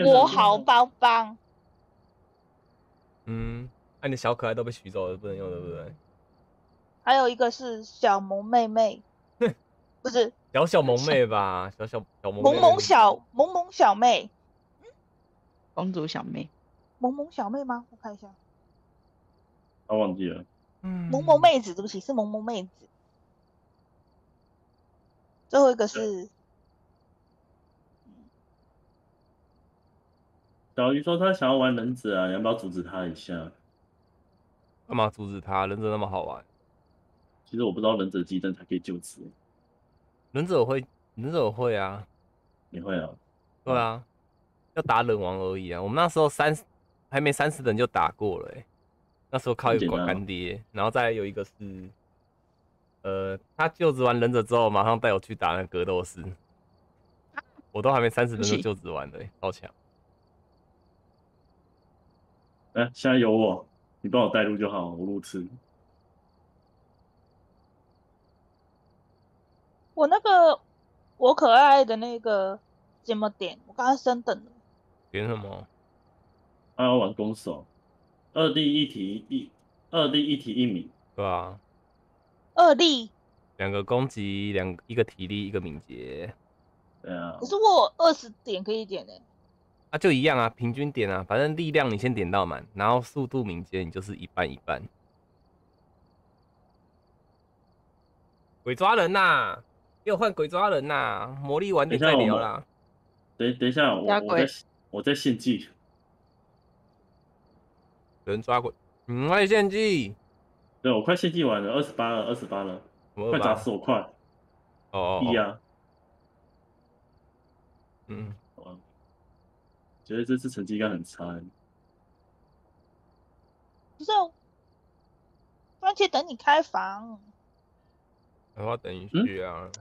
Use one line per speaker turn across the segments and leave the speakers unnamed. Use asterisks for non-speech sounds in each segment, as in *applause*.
我好棒棒，
嗯，那、你的小可爱都被取走了，不能用，对不对？
还有一个是小萌妹妹，不是 *laughs*
小小萌妹吧，小小小萌
萌萌小萌萌小妹，
公主小妹，
萌萌小妹吗？我看一下，
他忘记了。
嗯
萌萌妹子，对不起，是萌萌妹子。最后一个是
小鱼说他想要玩忍者啊，你要不要阻止他一下？
干嘛阻止他？忍者那么好玩，
其实我不知道忍者激灯才可以救词，
忍者会，忍者会啊，
你会啊？
对啊，要打忍王而已啊。我们那时候三十还没三十等就打过了、欸，那时候靠一个干爹，然后再有一个是，呃，他就职完忍者之后，马上带我去打那个格斗士，我都还没三十等就就职完了、欸，超强。
哎，现在有我，你帮我带路就好，我路痴。
我那个我可爱的那个怎么点？我刚刚升等了，
点什么？
他要玩攻手，二弟一体一，二弟一体一米。
对吧、
二力，
两个攻击，两一个体力，一个敏捷，
对啊
可，是我二十点可以点呢、
啊，就一样啊，平均点啊，反正力量你先点到满，然后速度、敏捷你就是一半一半。鬼抓人呐、又换鬼抓人呐、魔力晚点再聊啦。
等等一下，我在我在献祭，
有人抓鬼，嗯，还有献祭，
对我快献祭完了，二十八了，二十八了，快砸死我快！
哦哦哦，
一啊，
嗯，
觉得这次成绩应该很差。
不是、哦，番茄等你开房，
我要等一下啊，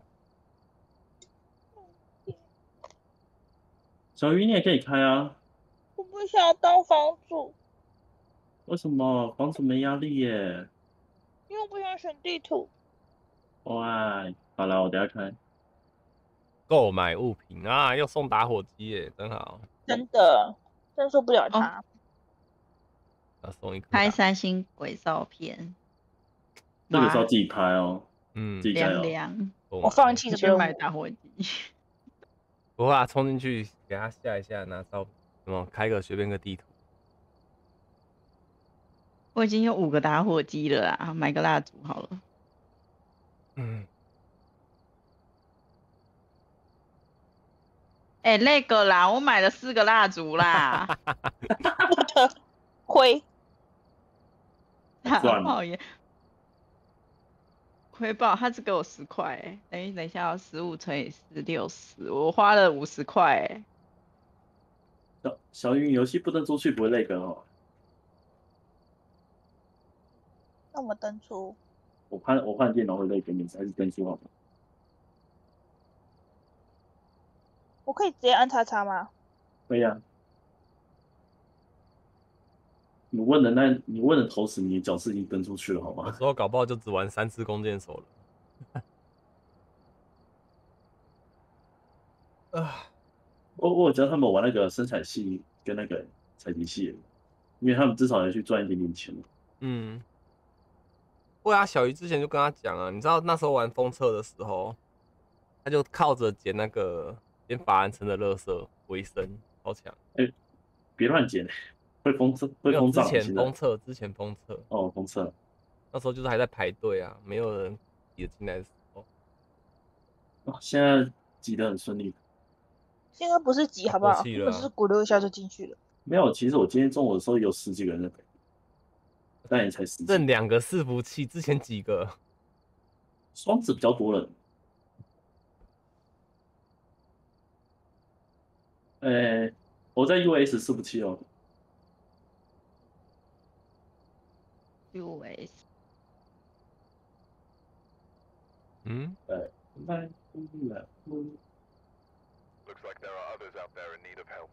小鱼你也可以开啊，
我不想要当房主，
为什么房主没压力耶？
因为我不想选地图。
哇，好了，我等下开。
购买物品啊，又送打火机耶，真好。
真的，真受不了他。
啊，送一颗
拍三星鬼照片，
那个是要自己拍哦，
嗯。
凉凉，
我放弃这个
买打火机。*laughs*
不会啊，冲进去给他吓一下，拿照什么开个随便个地图。
我已经有五个打火机了啊，买个蜡烛好了。
嗯，
哎、那个啦，我买了四个蜡烛啦，
我的灰，*laughs*
赚
讨厌。亏爆，他只给我十块、欸，等于等一下，十五乘以四六十，我花了五十块、欸，
小小云游戏不能出去不会那个哦。
那我登出。
我怕我换电脑会累，给你还是登出好吗？
我可以直接按叉叉吗？
可以啊。你问的那，你问的同时，你的角色已经登出去了，好
有
吗？
时候搞不好就只玩三次弓箭手了。啊，
我我有教他们玩那个生产系跟那个采集系，因为他们至少要去赚一点点钱。
嗯，对啊，小鱼之前就跟他讲啊，你知道那时候玩封测的时候，他就靠着捡那个捡法兰城的垃圾为生，超强。
哎别乱捡，会封测会封账。
之前封测，之前封测，
哦，封测。
那时候就是还在排队啊，没有人挤进来的时候。
哦，现在挤得很顺利。
现在不是挤好不好？我只是鼓溜一下就进去了。
没有，其实我今天中午的时候有十几个人在排，但也才十几。
剩两个伺服器，之前几个
双子比较多人。呃、我在 US 伺服器哦。
US
嗯，对
那那
Looks like there are others out there in need of help.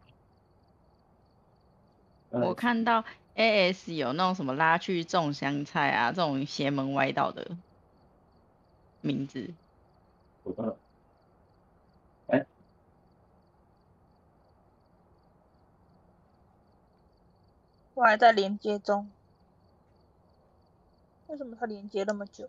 我看到 AS 有那种什么拉去种香菜啊，这种邪门歪道的名字。
我
我还在连接中。为什么它连接那么久？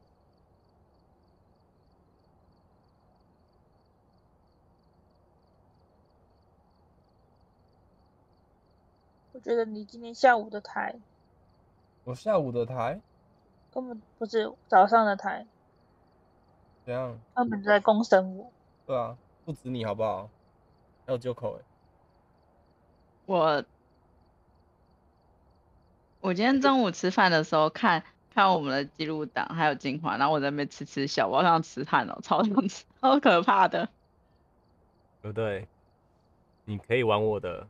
我觉得你今天下午的台
我下午的台
根本不是早上的台，
怎样？
根本在公审我。
对啊，不止你好不好？还有九口哎，
我我今天中午吃饭的时候看看我们的记录档还有精华，然后我在那边吃吃小，我好像吃饭哦，超想吃，超可怕的。
对不对？你可以玩我的，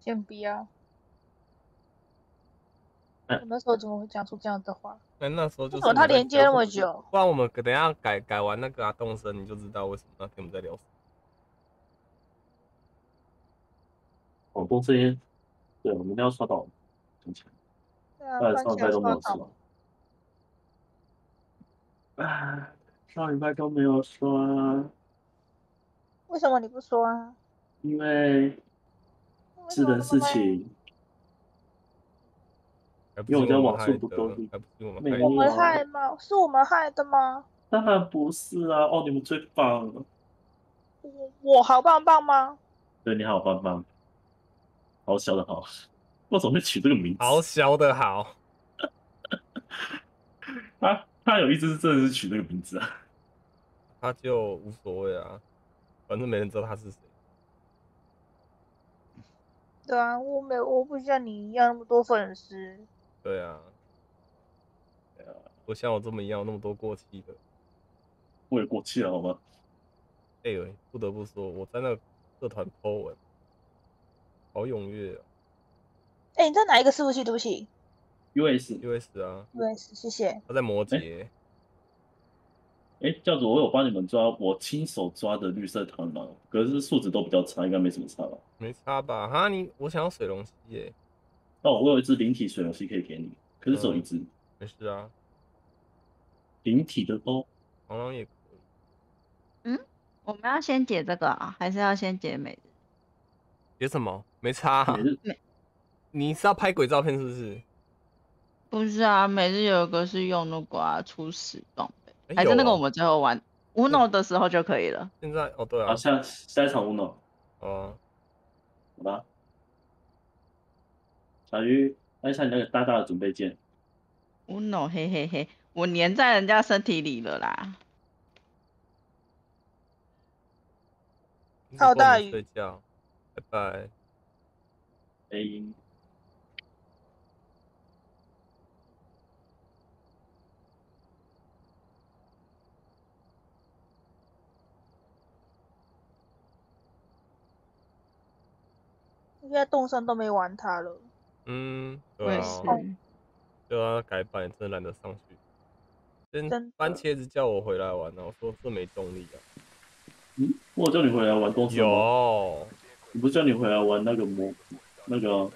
先不要。那时候怎么会讲出这样的话？
那那时候就是
为什么它
我在
连接那么久？
不然我们等一下改改完那个啊动身，你就知道为什么那天我们在聊什么。
广东这些，对，我们一定要刷到，很强。
对啊，
上礼拜都没有
刷
刷。啊，上礼拜都没有刷，
为什么你不说啊？
因为
为什么
私人事情。因为我家网速不
的
够
我们害
吗？是我们害的吗？
当然不是啊！哦，你们最棒了。
我我好棒棒吗？
对你好，棒棒，好小的好，*laughs* 我怎么会取这个名字？
好小的好，*laughs*
他他有一只是真的是取这个名字啊。*laughs*
他就无所谓啊，反正没人知道他是谁。
对啊，我没我不像你一样那么多粉丝。
对啊，
对啊，
不像我这么一样那么多过期的。
我也过气了，好吗？
哎、呦，不得不说，我在那个社团 po 文，好踊跃啊
哎、你在哪一个伺服器？对不起
US，，US 啊
，，US，谢谢。
他在摩羯，
哎，教主，我有帮你们抓我亲手抓的绿色螳螂，可是素质都比较差，应该没什么差吧？
没差吧？哈，你我想要水龙蜥耶，
哦，我有一只灵体水龙蜥可以给你，可是只有一只
没事啊，
灵体的哦。
螳螂也可以。
我们要先解这个啊，还是要先解每日？
写什么？没差、你是要拍鬼照片是不是？
不是啊，每日有一个是用那个啊初始装备，还是那个我们最后玩 Uno 的时候就可以了。
现在哦，对啊
好，，下下一场 Uno，
哦，
好吧？小鱼，按下你那个大大的准备键。
Uno 嘿嘿嘿，我粘在人家身体里了啦。
好大鱼
睡觉，拜拜。
A 音，
现在动森都没玩它了。
嗯，
我
对啊，
也是。
就要改版，真的懒得上去。
真
真番茄子叫我回来玩呢、我说是没动力啊。
嗯，我有叫你回来玩东森吗？
有，
你不是叫你回来玩那个魔那个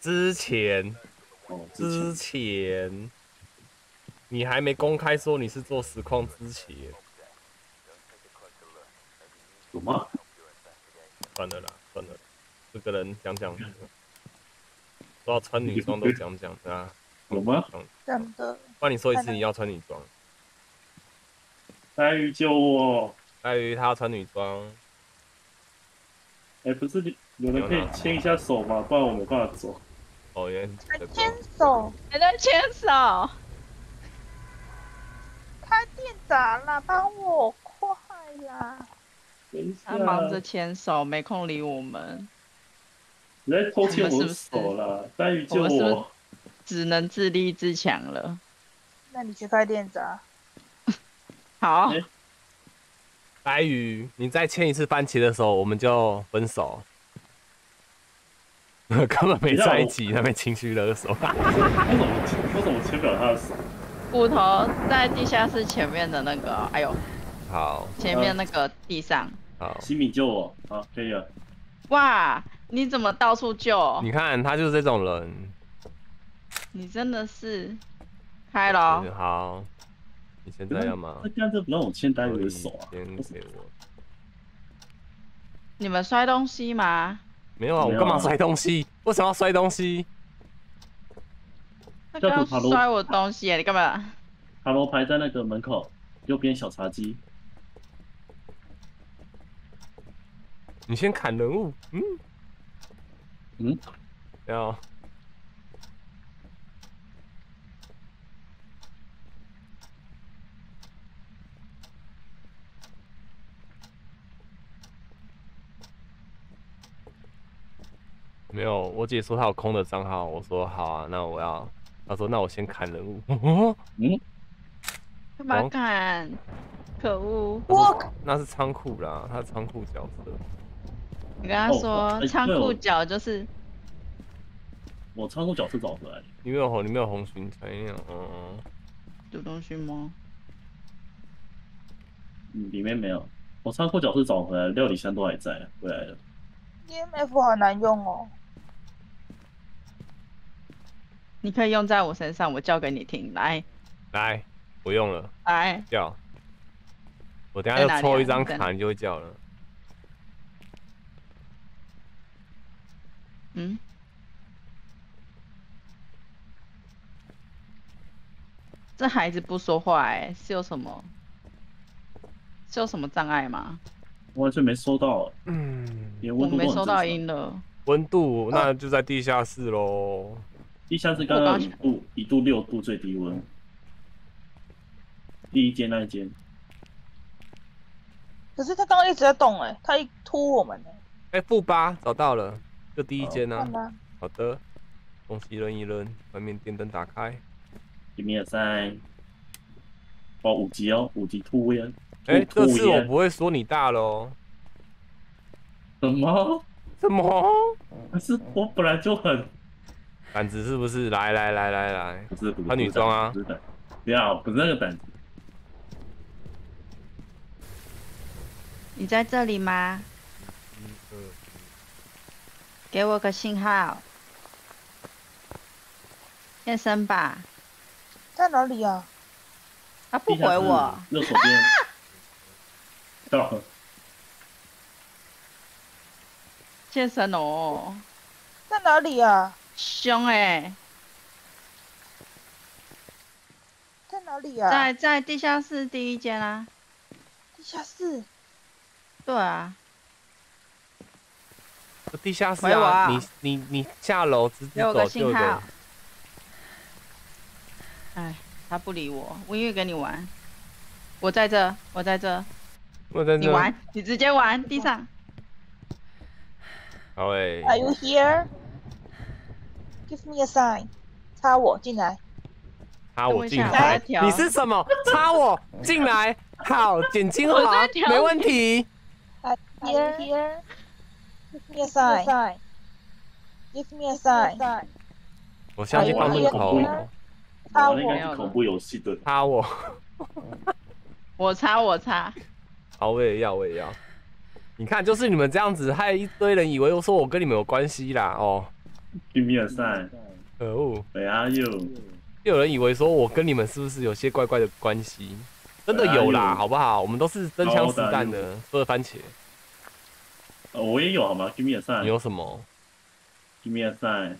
之前
哦？之前
之前，你还没公开说你是做实况之前，
有吗？
算了啦，算了，这个人讲讲，说要穿女装都讲讲的啊。
有吗？
真的，
帮你说一次，你要穿女装。
黛玉救我！
黛玉她要穿女装，
哎、不是你，有人可以牵一下手吗？不然我没办法走。
哦，耶
还。牵手，
还在牵手，
开店闸啦，帮我快啦！
等一下，
他忙着牵手，没空理我们，
你在偷牵我手啦！黛玉救
我们是不是！只能自立自强了。
那你去开店闸。*laughs*
好，
哎
黛玉，你再牵一次番茄的时候，我们就分手。*laughs* 根本没在一起，那边情绪勒索。
为什么为什么牵不了他的手？
骨头在地下室前面的那个，哎呦，
好
前面那个地上。
好，
西米救我！好，可以了。
哇，你怎么到处救？
你看他就是这种人。
你真的是开了哦，
好，你现在要吗
那？这样就不让我牵黛
可以
玉的手啊！
先给我。
你们摔东西吗？
没有啊，我干嘛摔东西？为什么要摔东西？
他刚摔我东西耶，你干嘛？
塔罗牌在那个门口右边小茶几。
你先砍人物，嗯
嗯，
要没有，我姐说她有空的账号，我说好啊，那我要，她说那我先砍人物，*laughs*
嗯，
干嘛砍？可恶！
我
那是仓库啦，她是仓库角色，
你跟他
哦
说仓库角就是
我仓库角色找回来了，
你没有红，你没有红裙才那样，嗯，
有东西吗？
嗯，里面没有。我仓库角色找回来，料理箱都还在，回来了。
D M F 好难用哦。
你可以用在我身上，我叫给你听。来
来，不用了。
来，
叫。我等下就抽一张卡，你就会叫了。
嗯，这孩子不说话哎、是有什么？是有什么障碍吗？
完全没收到，
嗯，
我没收到。音了。
温度那就在地下室喽。
地下室刚
刚
刚一度一度六度最低温，第一间那一间，
可是他刚刚一直在动哎、他一突我们哎、
哎，负八找到了，就第一间
看
啊。好的，东西扔一扔，外面电灯打开。
里面在，哦五级哦，五级突烟，
哎，
突
这次我不会说你大喽。
什么？
什么？
可是我本来就很，
胆子是不是？来来来来来，
不是不是，
他女装啊
不是胆，不要，不是那个胆子，
你在这里吗？给我个信号。现身吧。
在哪里啊？
他不回我。
右手边，到了，
现身哦，
在哪里啊？
凶哎、
在哪里啊？
在在地下室第一间啊。
地下室。
对啊，
地下室啊！
啊
你你你下楼直直
给我个
走就有个
信号。哎，他不理我，我因为跟你玩。我在这，我在这，
我在这。
你玩，你直接玩地上。
好诶、
Are you here? Give me a sign. 插我进来。
插我进来你是什么？插我进来。好，剪精
我
华没问题。
Are here? Give me a sign. Give me a sign.
我相信放入口
哎。
插我。
是恐怖游戏对，
插我。
我插，我插。
好，我也要，我也要。你看，就是你们这样子，害一堆人以为我说我跟你们有关系啦。哦，
Give me a sign.
可恶
！Where are you?
又有人以为说我跟你们是不是有些怪怪的关系？真的有啦，好不好？我们都是真枪实弹的，说的番茄。
呃我也有好吗？Give me a sign
有什么
？Give me a sign.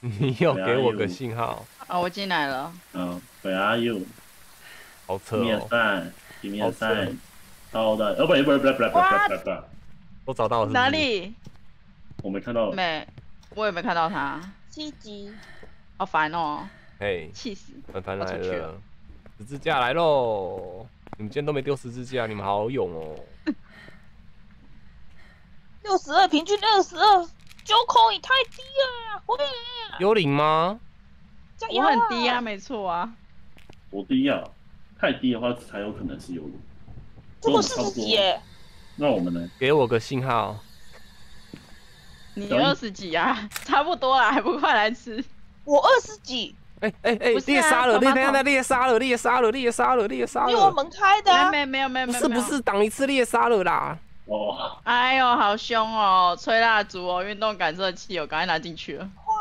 你有给我个信号？
啊，我进来了。
嗯，Where are you?
好扯
Give me a
哦
，sign. Give me
好
a
扯
sign. 好的，呃，不，不，不，不，不，不，不，不，不，
都找到了是不是
哪？里？
我没看到。
没，我也没看到他，
七级。
好烦哦，
嘿，
气死！
凡凡来了
了，
十字架来喽！你们今天都没丢十字架，你们好勇哦！*laughs*
六十二，平均六十二，九口也太低了啊！会啊，
幽灵吗？
我！很低啊，没错啊。
我低啊，太低的话才有可能是幽灵。
这个四十几耶，
那我们呢？
给我个信号。
你二十几啊？*laughs* 差不多啦，还不快来吃？
我二十几，
哎哎哎猎杀了！猎
跑马桶
等一下猎杀了！猎杀了！猎杀了！猎杀了！
因为我门开的啊。
没没有没有
不
没有，没有
是不是，挡一次猎杀了啦！
哦，
哎呦，好凶哦！吹蜡烛哦，运动感测器，哦赶快拿进去了。
快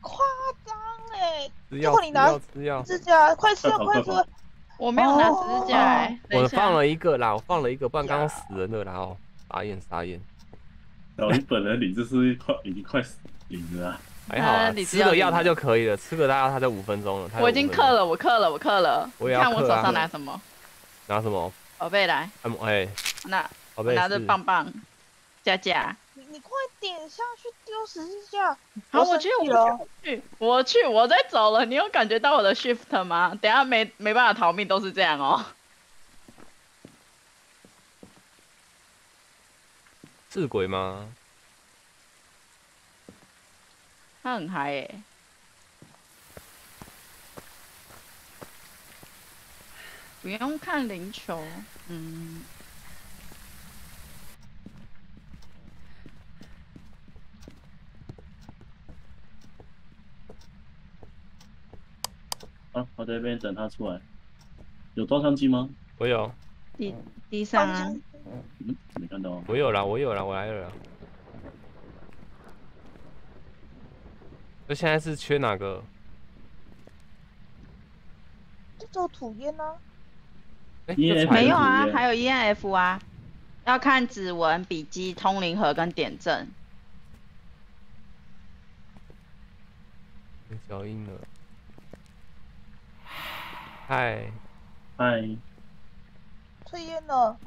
夸张哎！
吃药吃
结果你拿！指甲，快吃啊，
快
吃啊！
我没有拿十字架哎、等一下
我放了一个啦，我放了一个，不然刚刚死人了啦！哦，傻眼傻眼！
然后你本人领就是快已经快死赢了啊，
还好啊，
你只要你
吃个药他就可以了，吃个药他就五分钟了。
我已经
5分钟
刻，了，我刻了，我刻了。
我也要
看我手上拿什么，
拿什么？
宝贝来，
哎，
那
宝贝
拿着棒棒，佳佳。
你你快点下去丢十字架！
好，
我
我去，我去，我去，我在走了。你有感觉到我的 shift 吗？等下没没办法逃命，都是这样哦。
是鬼吗？
他很嗨诶、不用看灵球，嗯，
啊，我在那边等他出来。有照相机吗？
我有，
地地上啊，
嗯，没看到啊。
我有了，我有了，我来了啦。那现在是缺哪个？
这只有土烟呢、
没有啊
还，有
ENF 啊，要看指纹、笔记、通灵盒跟点阵。
有脚印了。嗨，
嗨，
退烟了。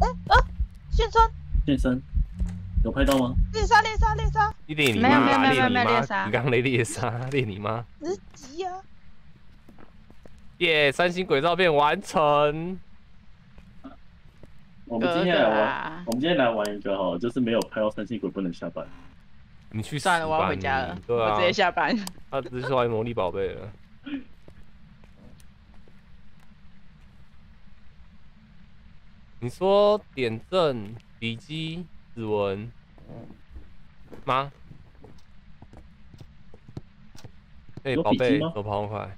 哎啊！现身！
健身有拍到吗？
猎杀！猎杀！猎杀！
你猎你
没有
妈啦，
没有没
你妈！
没有猎杀
你刚刚雷猎杀，猎你妈！
只是急啊！
耶、三星鬼照片完成。
我们今天来玩，
啊
我，们今天来玩一个哈，就是没有拍到三星鬼不能下班。
你去死
算了，我要回家了我直，接下班。
他只是玩魔力宝贝了。你说点阵、笔记、指纹吗？哎、
有
宝贝，走跑快！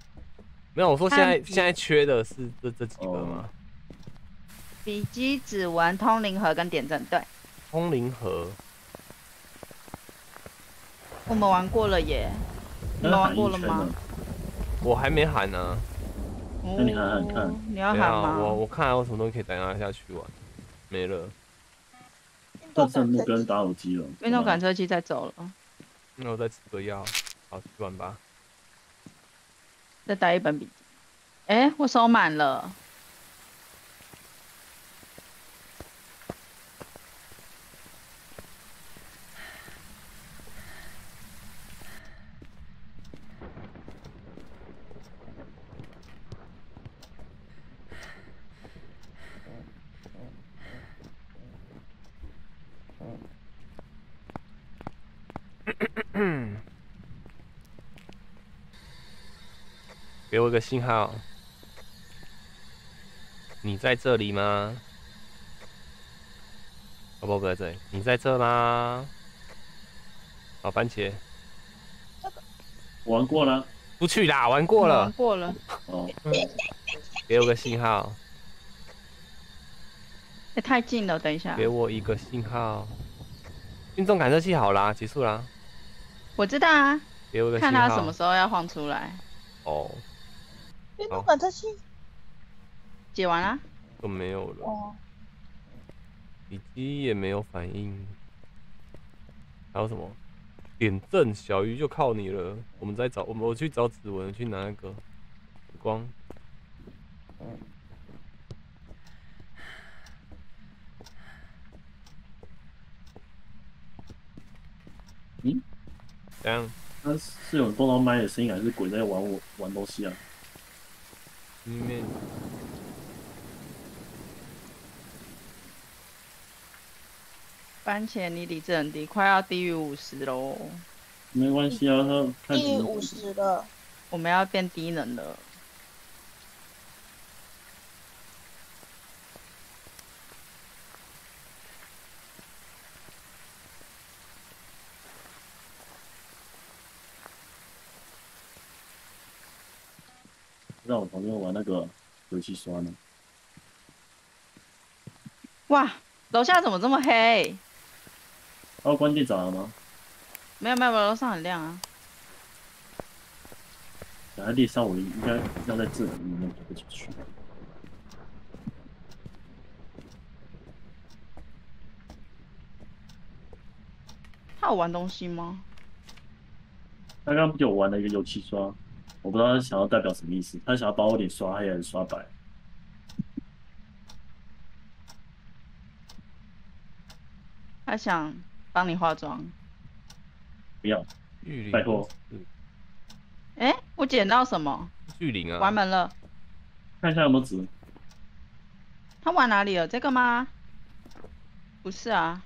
没有，我说现在现在缺的是这这几个吗？
笔记、指纹、通灵盒跟点阵，对，
通灵盒，
我们玩过了耶。你们玩过了吗？
我还没喊呢、
那你喊喊看
哦你要喊吗？
我我看还有什么东西可以等他下去玩，没了。
运动
这圣木跟打火机了。
运动赶车机在走了，
那我再吃个药，好去玩吧。
再带一本笔记。哎、我收满了。
给我一个信号，你在这里吗？哦不不在这里，你在这吗？好，番茄，
玩过了。
不去啦，玩过
玩
了。
过了。
哦，
给我个信号，
哎、太近了，等一下。
给我一个信号。运动感测器好啦，结束啦。
我知道啊，
给我个信号。
看他什么时候要放出来。
哦，
运动感测器
解完啦。
都没有了，
哦，
笔记也没有反应。还有什么？点阵，小鱼就靠你了。我们再找，我们我去找指纹，去拿那个光。
嗯，
这样，
那是有动到麦的声音，还是鬼在玩我玩东西啊？
里面
番茄，你理智很低，快要低于五十喽。
没关系啊，他
低于五十了。
我们要变低能了。
因为玩那个游戏刷呢。
哇，楼下怎么这么黑？
哦，关键咋了吗？
没有没有，楼上很亮啊。
等下猎杀我应该要在这里面才会去。
他有玩东西吗？
刚刚不就玩了一个游戏刷？我不知道他想要代表什么意思。他想要把我脸刷黑还是刷白？
他想帮你化妆。
不要，拜托
是
哎，我捡到什么？
巨灵啊，
关门了。
看一下有没有纸。
他玩哪里了？这个吗？不是啊。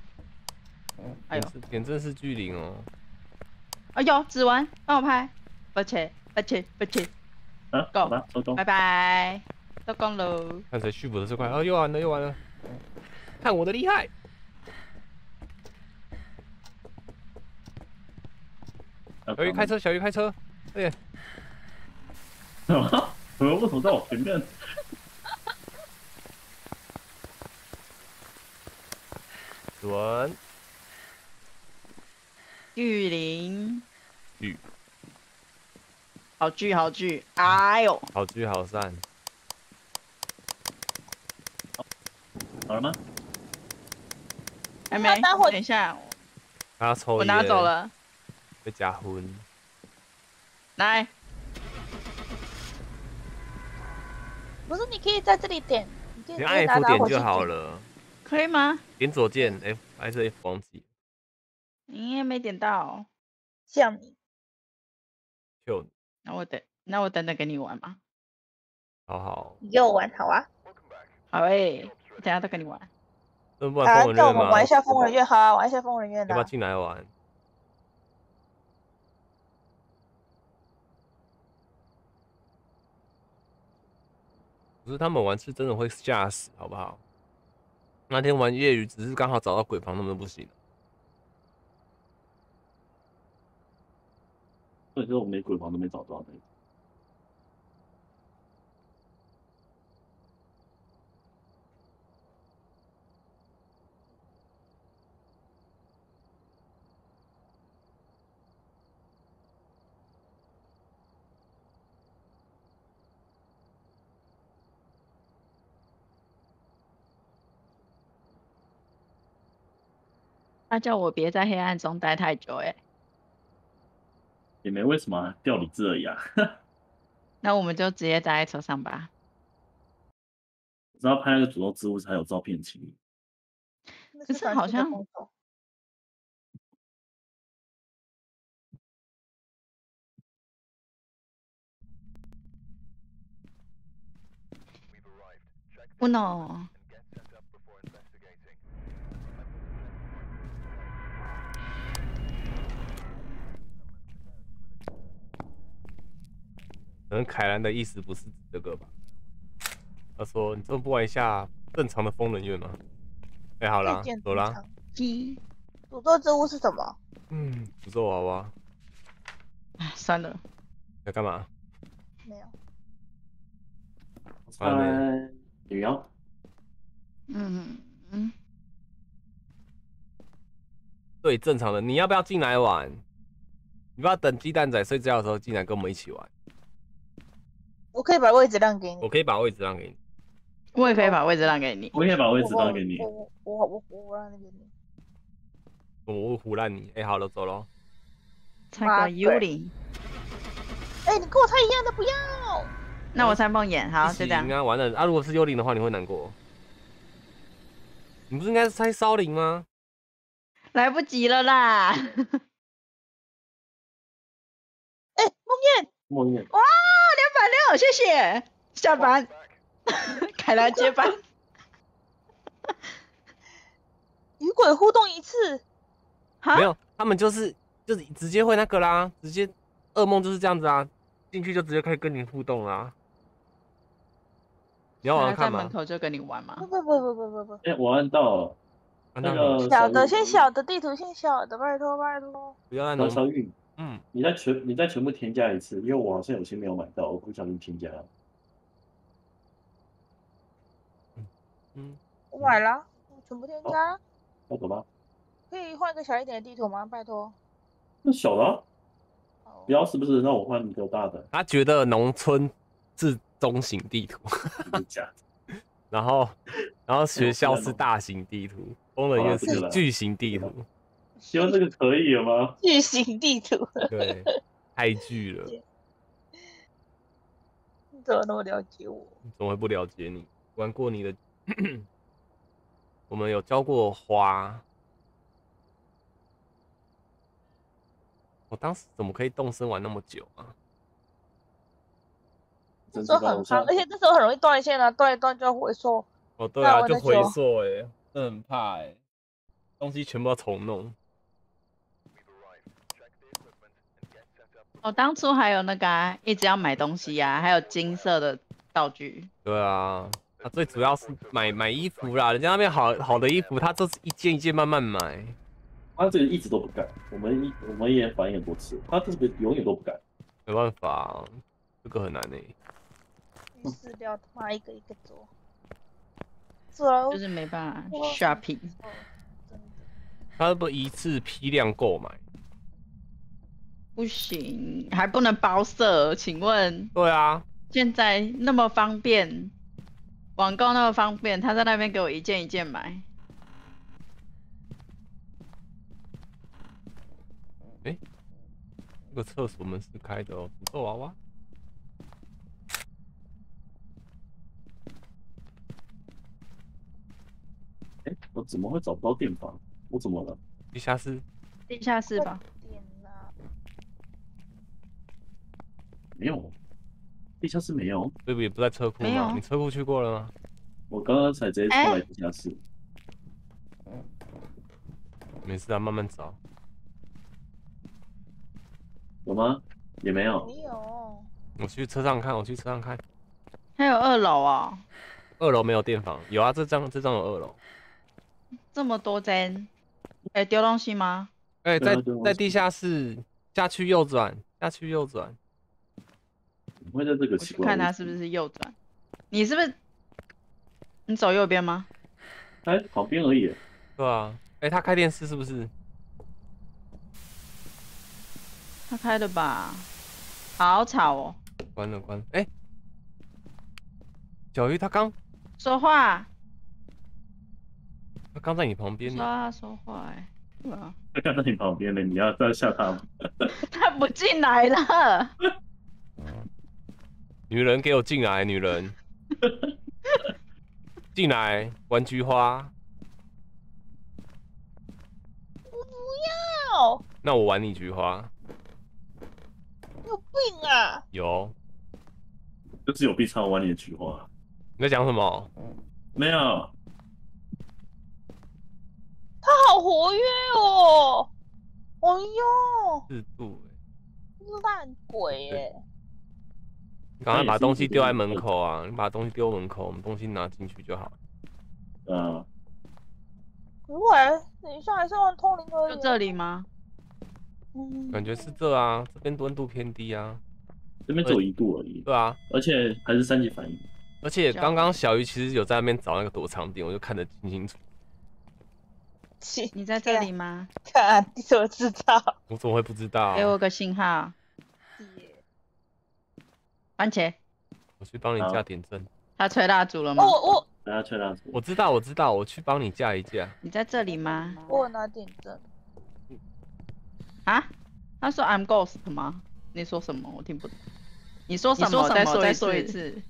哎呦
点，正是巨灵哦，
哎呦，指纹，帮我拍。抱歉，抱歉，抱歉，
啊
，Go
好吧，收工
拜。拜。收工喽。
看谁续补的最快。哦，又完了又完了，看我的厉害！小鱼开车，小鱼开车，对，
什么？为什么在我前面？
指纹
巨灵。
巨。
好聚好聚，哎呦，
好聚好散，
好了吗？
还没
那待会，
等一下，
他抽
我拿走，了。
被加昏。
来，
不是你可以在这里点，你可以
你按
直接拿
F 点就。好了，
可以吗？
点左键 F 还是 F 忘记？
你也没点到，
像你，
就
那我等，那我等等跟你玩嘛。
好好，
你给我玩好啊！
好诶、我等下再跟你玩。
那不
啊
然，疯人
叫我？们玩一下疯人院，好啊，玩一下疯人院啊
要不要。进来玩？不是他们玩是真的会吓死，好不好？那天玩业余只是刚好找到鬼房，他们都不行。
所以说我们连鬼房都没找到的。
他叫我别在黑暗中待太久、欸，
也没为什么啊掉理智而已啊。*laughs*
那我们就直接待在车上吧。
我知道拍那个诅咒之物才有照片清。
那
可是好像
工
可能凯兰的意思不是指这个吧？他说：“你这么不玩一下正常的疯人院吗？”哎、好啦，走啦。
正常
鸡，
诅咒之物是什么？
嗯，诅咒娃娃
哎，算了，
要干嘛？
没有。
完了
呃，女妖，
嗯嗯，
对正常的，你要不要进来玩？你不要等鸡蛋仔睡觉的时候进来跟我们一起玩。
我可以把位置让给你。
我可以把位置让给你。
我也可以把位置让给你。
我也把位置让给你。
我我我我我我让给你。
我会胡烂你。哎、好了，走喽。
猜个幽灵，
哎，你跟我猜一样的，不要。
那我猜梦魇，好，就这样
赢。啊，完了啊！如果是幽灵的话，你会难过。你不是应该是猜骚灵吗？
来不及了啦！*laughs*
哎，梦魇，
梦魇，
哇，两百六，谢谢。下班，*laughs* 凯兰接班。*laughs*
与鬼互动一次。
哈
没，有，他们就是就是直接会那个啦，直接噩梦就是这样子啊，进去就直接可以跟你互动啦。你要玩玩看吗
在门？口就跟你玩吗
不？不不不不不不。
哎，我按到了那
玩到了
个
小的先小的地图先小的，拜托拜托。
不要按
到小
农，
玉，
嗯，
你再全你再全部添加一次，因为我好像有些没有买到，我不小心添加了。
嗯，
我买了，全部添加。
那走吧。
可以换一个小一点的地图吗？拜托。
那小的啊不要是不是？那我换一个大的。
他觉得农村是中型地图，*laughs* 然后然后学校是大型地图，疯人院是巨型地图。
希望这个可以了吗？
巨型地图，
对，太巨了，
你怎么那么了解我？
怎么会不了解你？玩过你的，我们有教过花。我当时怎么可以动身玩那么久啊？
那时候很胖，
下
而且那时候很容易断线啊，断一断就要回溯。
哦，对啊，就回溯哎、真的很怕哎、东西全部要重弄。
我当初还有那个、啊、一直要买东西啊，还有金色的道具。
对啊，他最主要是买买衣服啦，人家那边好好的衣服，他都是一件一件慢慢买。
他这个一直都不改，我们一我们也反映很多次，他这个永远都不改。
没办法，这个很难欸诶、
饲料他妈一个一个做，做了
就是没办法 shopping。
他不一次批量购买。
不行，还不能包色，请问
对啊，
现在那么方便，网购那么方便，他在那边给我一件一件买，
这个厕所门是开的哦，诅咒娃娃。
哎，我怎么会找不到电房？我怎么了？
地下室
地下室吧。
点啊，
没有，地下室没有。
对不也不在车库
没有
吗？你车库去过了吗？
我刚刚才直接出来地下室。
没事啊，慢慢找。
有吗？也没有。
没有，
我去车上看，我去车上看。
还有二楼哦，
二楼没有电房，有啊，这张这张有二楼。
这么多间，哎、丢东西吗？
哎、在在地下室下去右转，下去右转。
怎么会在这个
我看？他是不是右转。你是不是？你走右边吗？
哎，旁边而已。
对啊，哎、他开电视是不是？
他开的吧？好吵哦！
关了关了。哎、小鱼他刚
说话，
他刚在你旁边
说
呢。
他说话、哎，对啊，
他刚在你旁边呢，你要再吓他吗？*laughs*
他不进来了。
女人给我进来，女人进来玩菊花。
我不要
那我玩你菊花。
有病啊！
有，
就是有必唱玩你的菊花。
你在讲什么？
没有，
他好活跃哦！哎呦，
四度哎、
烂鬼耶！
你赶快把东西丢在门口啊！你把东西丢门口，我们东西拿进去就好。
嗯。不会等一下还是玩通灵而已。
就这里吗？
嗯，
感觉是这啊，这边温度偏低啊。
这边只有一度而已，
对啊，
而且还是三级反应。
而且刚刚小鱼其实有在那边找那个躲藏点，我就看得清清楚。
切
你在这里吗？
看，你怎么知道？
我怎么会不知道？
给我个信号。番茄，
我去帮你
好
架点阵。
他吹蜡烛了吗？
我，我
大家吹蜡烛。
我知道，我知道，我去帮你架一架。
你在这里吗？
我拿点灯，
啊？他说 I'm ghost 吗？你说什么？我听不懂。你说什么？再说
再说一
次。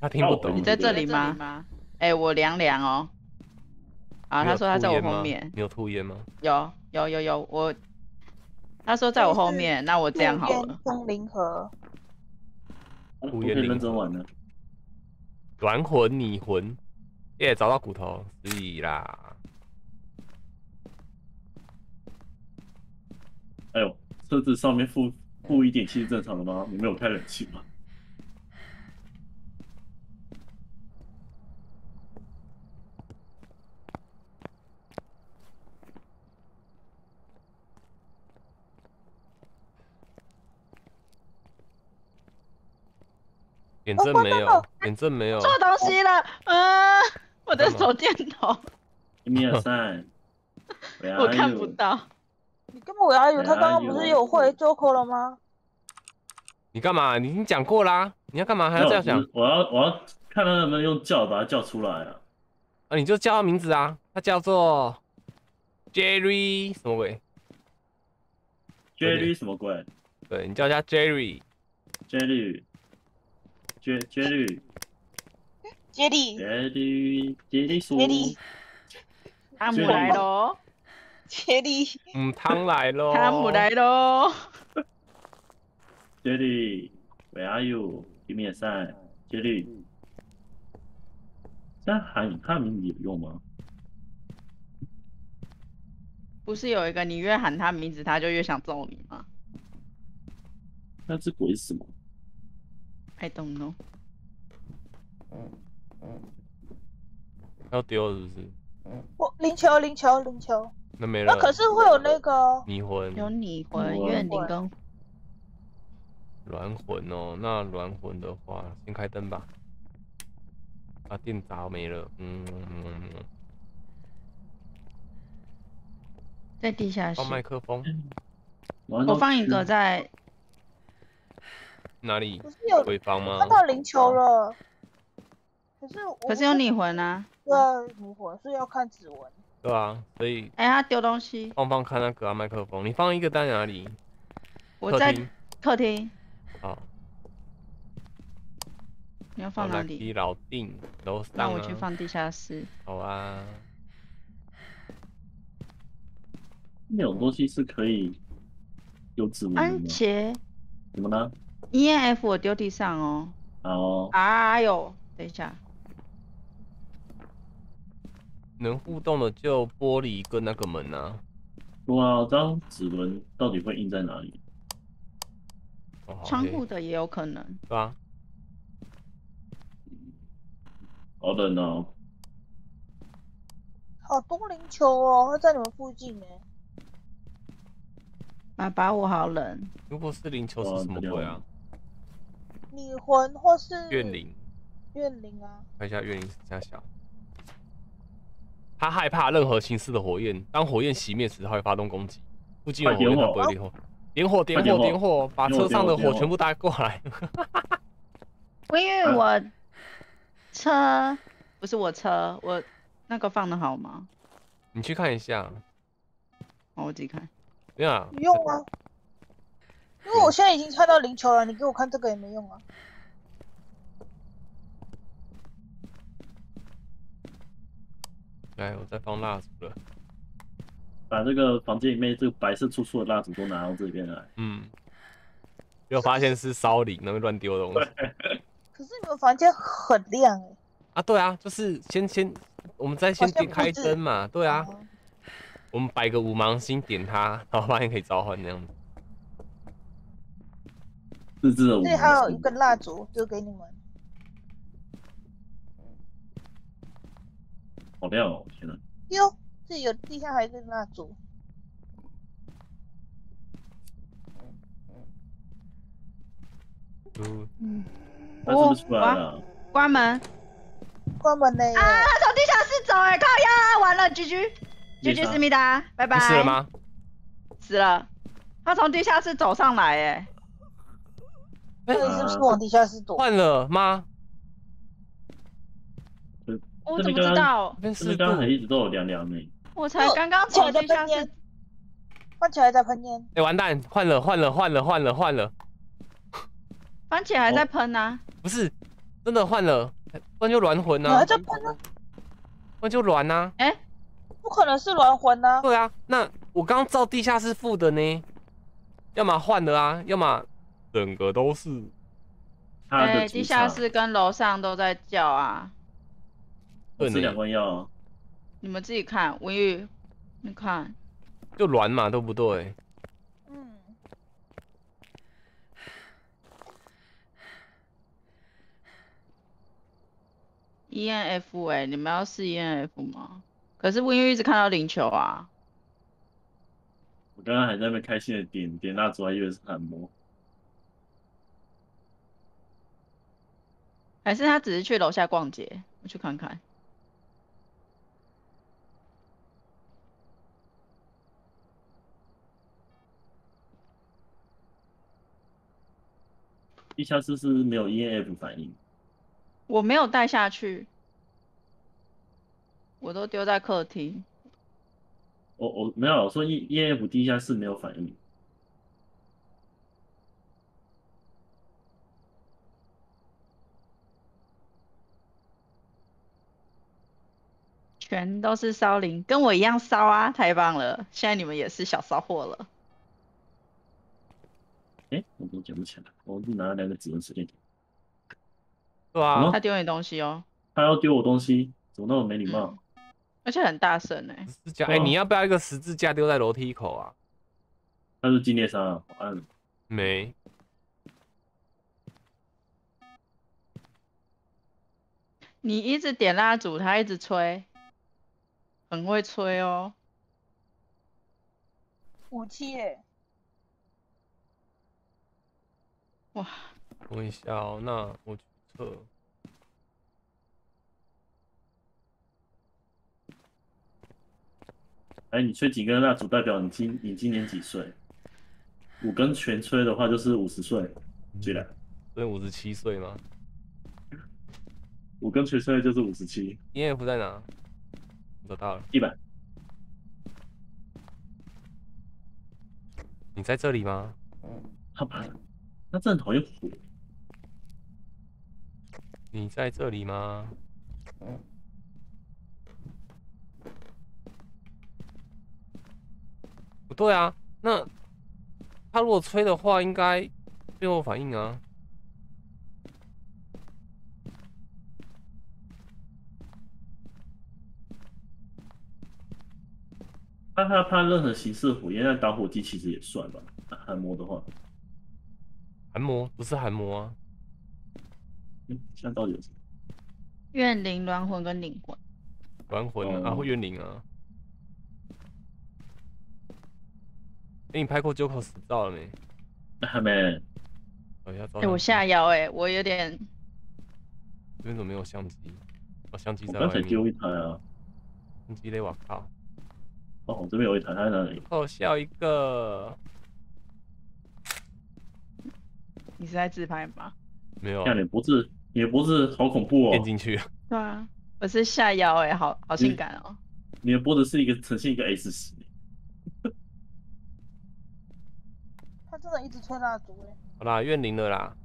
他听不懂。
你在这里吗？哎、我凉凉哦。啊，他说他在我后面，
你有吐烟吗？
有有有有，我他说在我后面，那我这样好了。
风灵盒，
我可以认真玩的。
软魂拟魂，耶、找到骨头，可以啦。
哎呦，车子上面负负一点七是正常的吗？你没有开冷气吗？
点阵没有，点阵没有。
错东西了，嗯、我的手电筒
一二三，
我看不到。
你根本我要有，他刚刚不是有会 Joker 了吗？
你干嘛？你已经讲过啦，你要干嘛？还要这样讲？
我要我要看他能不能用叫把他叫出来啊！
啊，你就叫他名字啊，他叫做 Jerry 什么鬼
？Jerry 什么鬼
对你叫他绝
绝对杰
迪杰
迪杰迪
是杰迪
汤姆来喽
杰迪
嗯汤来喽
汤姆来喽
杰迪 where are you? 地面上接力那喊你名字有用吗？
不是有一个你越喊他名字他就越想揍你吗？
那只鬼是什么？
？I don't know。
要丢是不是？
我零球零球零球，
那没了。
那可是会有那个
迷魂、
有你魂、
我
怨灵跟
软魂哦。那软魂的话，先开灯吧。把电闸没了。嗯，嗯
在地下室
放。麦克风
我放一个在
哪里
不？是有
鬼房吗
看？到灵球了，可是我
可是有你魂啊！
对迷魂，所以要看指纹。
对啊，所以
哎、他丢东西，
放放看那个啊麦克风。你放一个在哪里？
我在。客厅，
好，
你要放哪里？
里？老定楼上、啊。
那我去。放地下室。
好啊。
那种东西是可以有指纹的
番
吗？
茄
什么呢
？ENF 我丢地上哦。
好，
哎呦，等一下，
能互动的就玻璃跟那个门啊。
哇，这张指纹到底会印在哪里？
哦
窗户的也有可能。
对啊，
好冷哦。
好多零球哦，会在你们附近呢。
爸爸，我好冷。
如果是灵球是什么鬼啊？
女魂或是
怨灵，
怨灵啊，
看一下怨灵是这样小。他害怕任何形式的火焰，当火焰熄灭时，他会发动攻击。附近有火焰，他不会点火。点火，点火，
点火！
把车上的
火
火全部带过来。
我因为
啊
我车不是我车，我那个放的好吗？
你去看一下。
好，我自己看。
对啊，
不用啊，因为我现在已经猜到零球了，你给我看这个也没用啊。
来，我在放蜡烛了。
把这个房间里面这个白色粗粗的蜡烛都拿到这边来。
嗯，又发现是烧灵，那个乱丢东西。
可是你们房间很亮哎、
啊，对啊，就是先先，我们再先点开灯嘛。对啊，
哦
我们摆个五芒星点它，然后发现可以召唤那样子。
自制的五
这里还有一根蜡烛，丢给你们。
好亮哦！天哪，
哟，这里有地下还有一根蜡烛，
嗯，
嗯，
他是不是出来了？
关门
关门了耶。
啊！他从地下室走哎，靠呀！完了，GG
没
GG
啥
思密达，拜拜。
你死了？吗？
死了。他从地下室走上来哎，
那你是不是往地下室躲？
换了吗？
我怎么知道
这？边
是不是刚刚还一直都有凉凉呢？
我才刚刚
起来在
从地下室
喷烟，翻起来在喷烟。
哎、完蛋，换了，换了，换了，换了，换了，*laughs*
番茄还在喷啊。
不是，真的换了，不然就乱魂啊
你还，在喷呢？
不然就乱啊。
哎，
不可能是乱魂呐、
对啊，那我刚照地下室付的呢，要么换了啊，要么整个都是。
哎，
他的主
地下室跟楼上都在叫啊。
对吃两罐药，
你们自己看，文玉，你看，
就乱嘛，都不对？
嗯
，ENF 哎、你们要试 ENF 吗？可是文玉一直看到零球啊。
我刚刚还在那边开心的点点蜡烛，还以为是按摩。
还是他只是去楼下逛街？我去看看。
地下室是没有 EAF 反应，
我没有带下去，我都丢在客厅。
我我没有我说 E E F 地下室没有反应，
全都是骚灵，跟我一样骚啊，太棒了！现在你们也是小骚货了。
哎，我怎么捡不起来，我就拿了两个指纹随便点。
对啊
嗯，
他丢你东西哦，
他要丢我东西，怎么那么没礼貌？
嗯而且很大声哎、
十字架，哎、
哦
你要不要一个十字架丢在楼梯口啊？
那是纪念伤啊，我按了
没，
你一直点蜡烛，他一直吹，很会吹哦。
武器耶，
哇，
等我一下哦，那我去测。
哎，你吹几根蜡烛代表你今你今年几岁？五根全吹的话就是五十岁，对了，
所以五十七岁吗
五根全吹就是五十七
，？EF 在哪？到了，
一百。
你在这里吗？
他妈，他真的很讨厌火。
你在这里吗？不对啊，那他如果吹的话，应该最后反应啊。
他害怕任何形式的火焰，那打火机其实也算吧。寒魔的话，
寒魔不是寒魔啊，
嗯，现在到底有什么？
怨灵、乱魂跟灵魂，
还魂啊，啊怨灵啊。哎、你拍过九口死照了没？
还没，
哦，要
我下腰哎、我有点
这边怎么没有相机？哦，相机
我
在外面。
刚才丢一台啊。
相机嘞，我靠！
哦，这边有一台，它在哪里？
哦，笑一个。
你是在自拍吗？
没有
看你脖子，你的脖子好恐怖哦
垫！进去。
对啊，我是下腰哎、好好性感哦。
你的脖子是一个呈现一个 S 型。
他真的一直吹蜡烛哎。
好啦，怨灵了啦，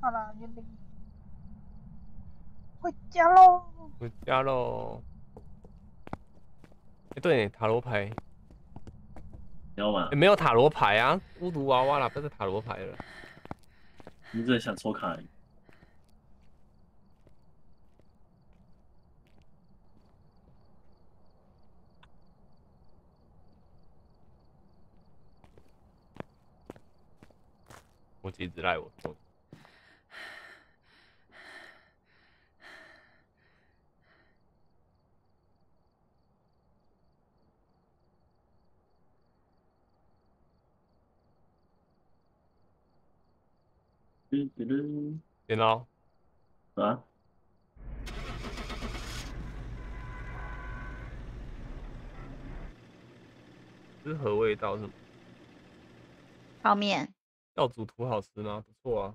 好啦，怨灵，回家喽。
回家喽。哎、对，塔罗牌，
你知道吗
哎、？没有塔罗牌啊，孤独娃娃啦，不是塔罗牌了。
你只是想抽卡。
我姐只赖我点喽，
啊，
是何味道是吗？
泡面，
要煮图好吃吗？不错啊，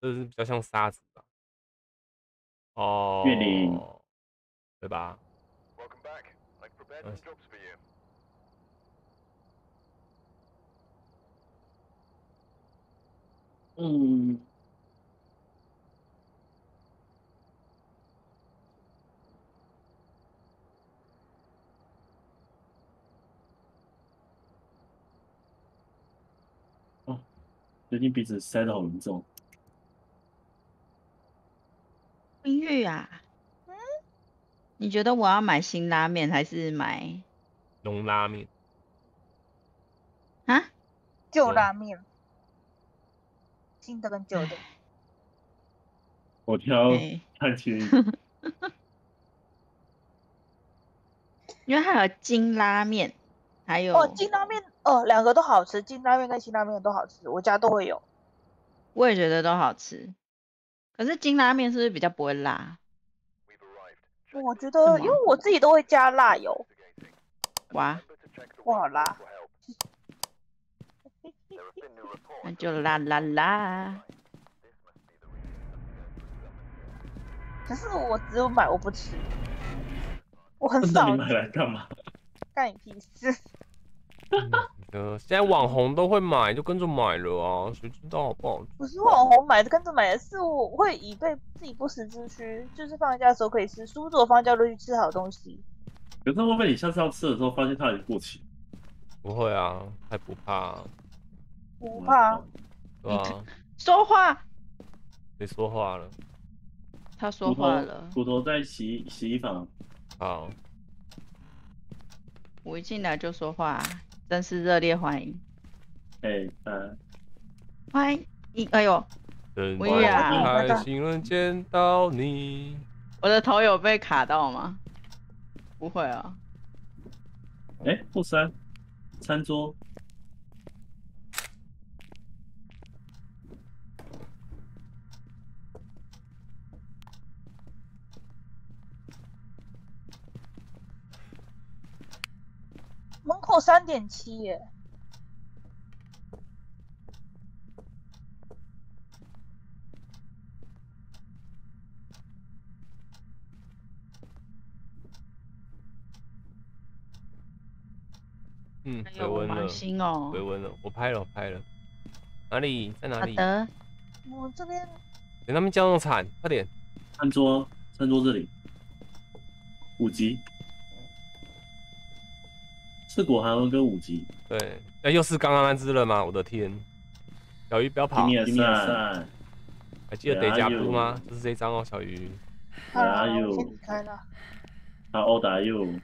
这是比较像沙子吧？哦，对吧
？Welcome
嗯，哦，最近鼻子塞得好严重。
冰玉啊。嗯你觉得我要买新拉面还是买
浓拉面，
啊？
旧
嗯
拉面，新的跟旧的。
我挑
哎
看清，*laughs*
因为还有金拉面，还有
哦，金拉面，哦，两个都好吃，金拉面跟新拉面都好吃，我家都会有。
我也觉得都好吃。可是金拉面是不是比较不会辣？
我觉得，因为我自己都会加辣油，
哇
不好辣。
for help. There have been new reports.
那就辣辣辣。
This must be the reason I'm going through some.
可是我只有买，我不吃。我很
那
少
你买来干嘛？*laughs*
干你屁事。
呃，现在网红都会买，就跟着买了啊，谁知道好不好？
不是网红买的，跟着买的，是我会以备自己不时之需，就是放假的时候可以吃，书桌放假都去吃好东西。
可是会不会你下次要吃的时候发现它已经过期？
不会啊，还不怕、啊，
不怕，
对吧、
说话，
别说话了，
他说话了。
骨头在洗洗衣房，
好，
我一进来就说话，真是热烈欢迎，
哎，呃，
欢迎！哎呦，
真
我以为啊
开心能见到你。
我的头有被卡到吗？不会啊，
哎，后山餐桌，
门口三点七耶，
嗯，回温了，
心哦
回。温了，我拍了，我拍了。哪里？在哪里？
好的，
我这边
等他们叫那么惨，快点！
餐桌，餐桌这里，五级，赤果寒温跟五级，
对，哎，又是刚刚那只了吗？我的天！小鱼不要跑
吉，米尔赛，
还记得得加布吗？就是这一张哦，小鱼。
好了，
哪有
我先离开了。
How old are you?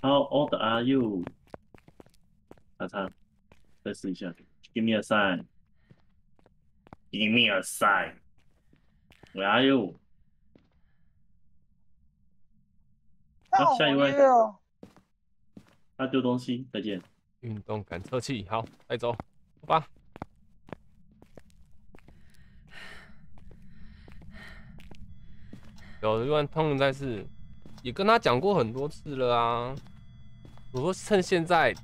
How old are you? 叉叉，再试一下。Give me a sign. Give me a sign. Where are you?
那好
下一位他丢东西，再见。
运动感测器，好，带走，走吧。有一万通人在是，也跟他讲过很多次了啊。我说趁现在，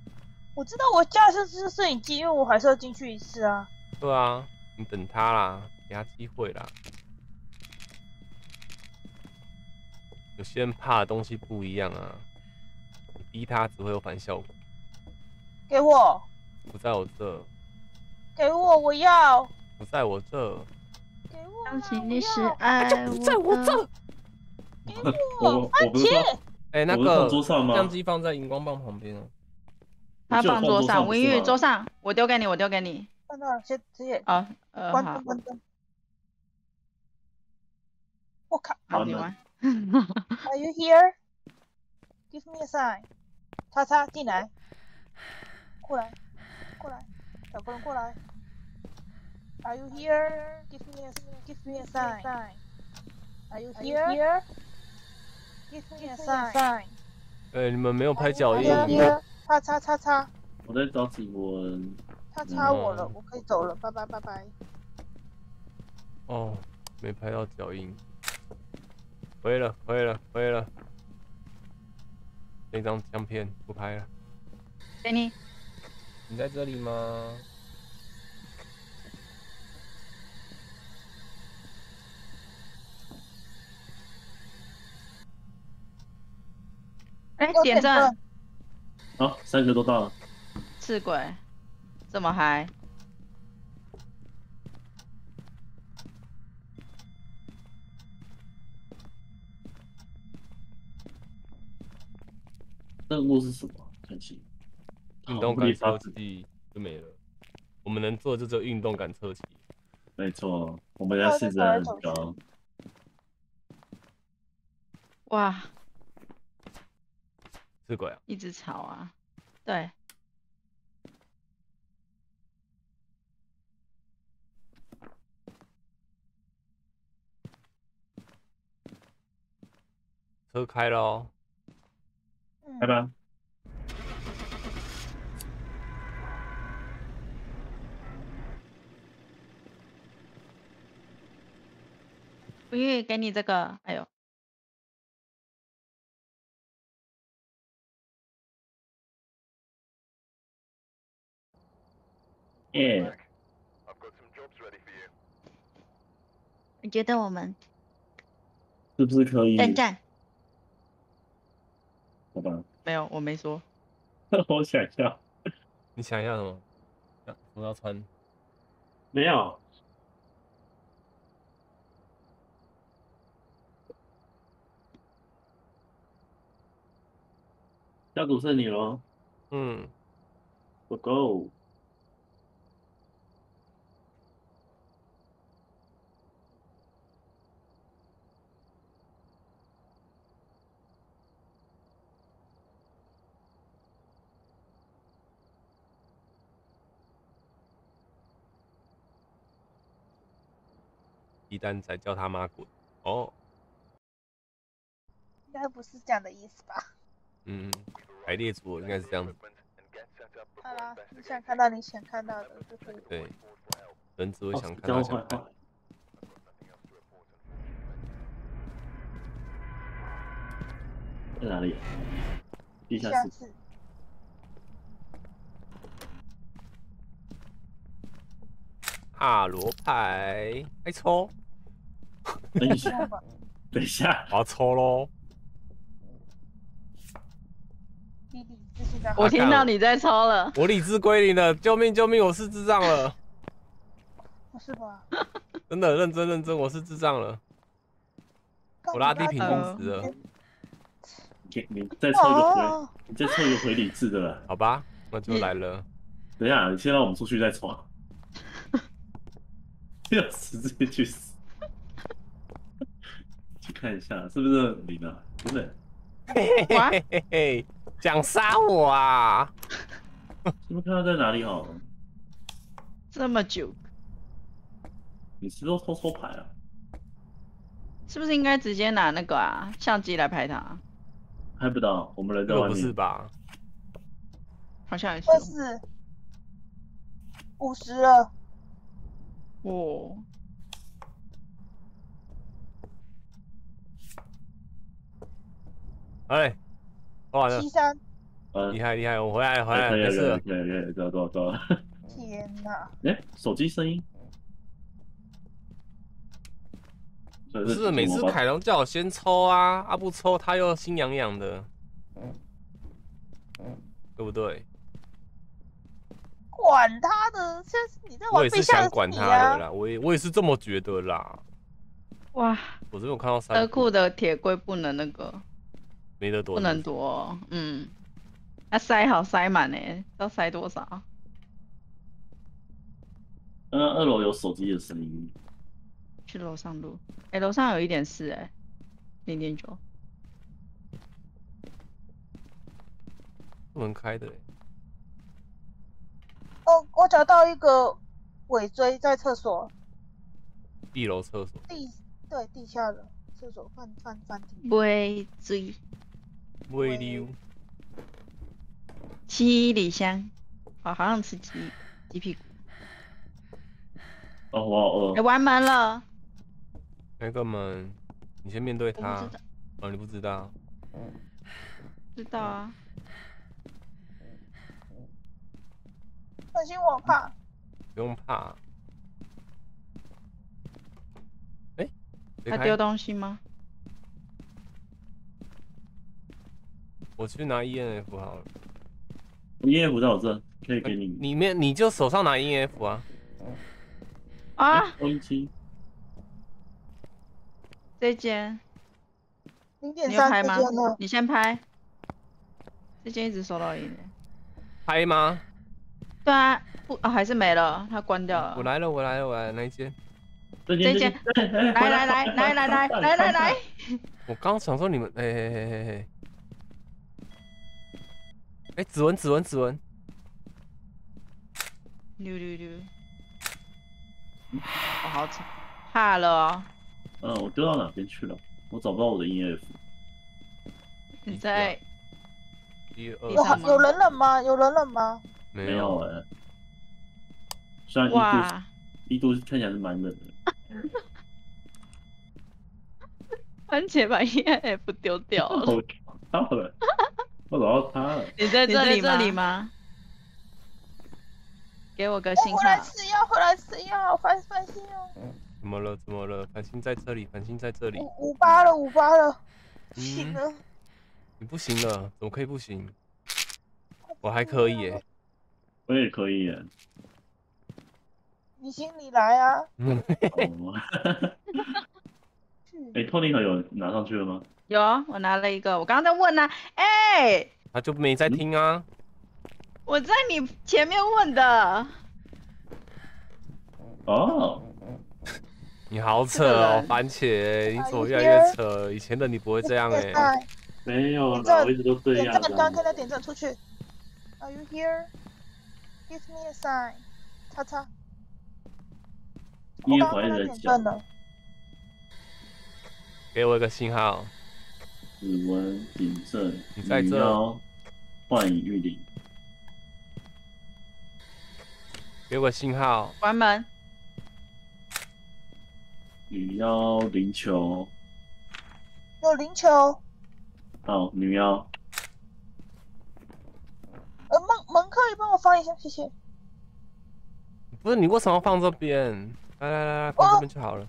我知道我架设是摄影机，因为我还是要进去一次啊。
对啊，你等他啦，给他机会啦。有些人怕的东西不一样啊，你逼他只会有反效果。
给我，
不在我这，
给我，我要，
不在我这，
给我啦。
相信你是爱
就不在我
的。
这。
给 *laughs*
我
我，
我
番茄。
哎、那个
桌上吗
相机放在荧光棒旁边哦。
他放桌上，文玉桌上，我丢给你，我丢给你。
看到了，先直接
啊，呃，好
关灯，，关灯。我靠
好，你玩。
，Are you here? Give me a sign. 擦擦进来过来过来小朋过来。Are you here? Give me a give me a sign are you here? give me a sign
哎你们没有拍脚印
擦擦擦擦
我在找指纹
他擦我了我可以走了拜拜拜拜
哦没拍到脚印。可以了可以了可以了。那张相片不拍了。
给你。
你在这里吗？
哎，
要
点赞，
好，三个都到了。
赤鬼，这么嗨，
任务是什么？看清。
运动感测器就没了。我们能做的就只有运动感测器。
没错，我们要试着很高。
哇，
是鬼啊！
一直吵啊。对，
车开了哦。
嗯
拜拜。
不愿意给你这个。哎呦。
嗯。
你觉得我们。
是不是可以？
蛋蛋。
吧，
没有，我没说。*laughs*
我想一下，
你想要什么？想我要穿
没有。小组剩你喽
嗯
，，Go Go！
蛋仔叫他妈滚。哦，
应该不是这样的意思吧？
嗯，排列组合应该是这样子。
and get set up
好啦.你想看到你想看到的就可以。
对，人只会
哦
想看
交
他想看。
在哪里？地下室。
下次
阿罗牌，爱抽，
等一下，
吧，*laughs*
等一下，
我要抽喽。
我听到你在抽了，
我理智归零了，救命救命！我是智障了，
不是吧？*laughs*
真的认真认真，我是智障了，我拉低平均值了，
给你再抽一个回，
哦，
你再抽一个回理智的了。
好吧，那就来了。
等一下，你先让我们出去再抽。*laughs* 要死直接去死。去看一下是不是你呢？真的，
哇
嘿嘿嘿，想杀我啊！*laughs*
你们看到在哪里哦？
这么久，
你是都偷偷牌啊？
是不是应该直接拿那个啊相机来拍他？
拍不到，我们人
这是。吧？
好像也是
五十了，
哦。
哎，完了
七，三，
呃
厉，害厉害，我回来了回来没事了。
可以，可以，走走走。
天哪！
哎，手机声音。
是每次凯龙叫我先抽啊，啊不抽他又心痒痒的，对不对？
管他的，现在是你在
我也是想管他的！啦，我也我也是这么觉得啦。
哇，
我这边有看到三
车库的铁柜不能那个，
没得躲，
不能躲哦、嗯，那塞好塞满呢，要塞多少？
嗯，二楼有手机的声音。
去楼上录，哎、楼上有一点四哎，零点九，
不能开的欸。
哦，我找到一个尾椎在厕所
一楼厕所，
地，对地下的厕所翻翻翻地。
尾追
微溜，
七里香，哦，好想吃鸡鸡屁股，
哦，我好
哎、
饿。
关门了，
那个门，你先面对
我不
他
知。道，
哦，你不知道？
知道啊，
可惜，我怕。
不用怕。
他丢东西吗？
我去拿 ENF 好了。
ENF 在我这，可以给你。
里面你就手上拿 ENF 啊。
啊，
收音机。
这间
零点三
你有拍吗
之间呢？？
你先拍，这间一直收到音的。
拍吗？
对啊，不啊还是没了，它关掉了。
我来了，我来了，我来了，那一间。
这间
来来来来来来来来来，，
我刚想说你们，哎哎哎哎哎，哎，指纹指纹指纹，
溜溜溜，我好惨，怕了哦。
嗯，我丢到哪边去了？我找不到我的 EF。
你在
一
有有人冷吗？有人冷吗？
没
没有哎。虽然一
哇
度，一度看起来是蛮冷的。*laughs*
番茄把 EF 丢掉了，*laughs*
我找到他 *laughs* 了。
你在
这里吗
这里吗？给我个信号
回来。吃药，回来吃药，翻翻心哦。
怎么了？怎么了？繁星在这里，繁星在这里。
五五八了，五八了，行了。
你不行了，怎么可以不行？我还可以耶、
我也可以耶。
你行你来啊！*laughs*
哦，*laughs* 哎，托尼克有拿上去了吗？
有啊，我拿了一个，我刚刚在问呢、哎、
他就没在听啊。
我在你前面问的。
哦，
你好扯哦，番茄，你
啊
怎么越来越扯？以前的你不会这样哎、
哎，
没有我一直都这
点
样
赞，刚刚看
的。
到点赞出去。Are you here? Give me a sign. 叉叉。我
耶
刚刚看到
和一直在讲
点赞，了。
给我一个信号，
指纹谨慎，
你在这
女妖幻影玉灵，
给我个信号，
关门。
女妖灵球，
有灵球，
好，女妖，
呃，门门可以帮我放一下，谢谢。
不是你为什么要放这边？来来来来，放这边就好了。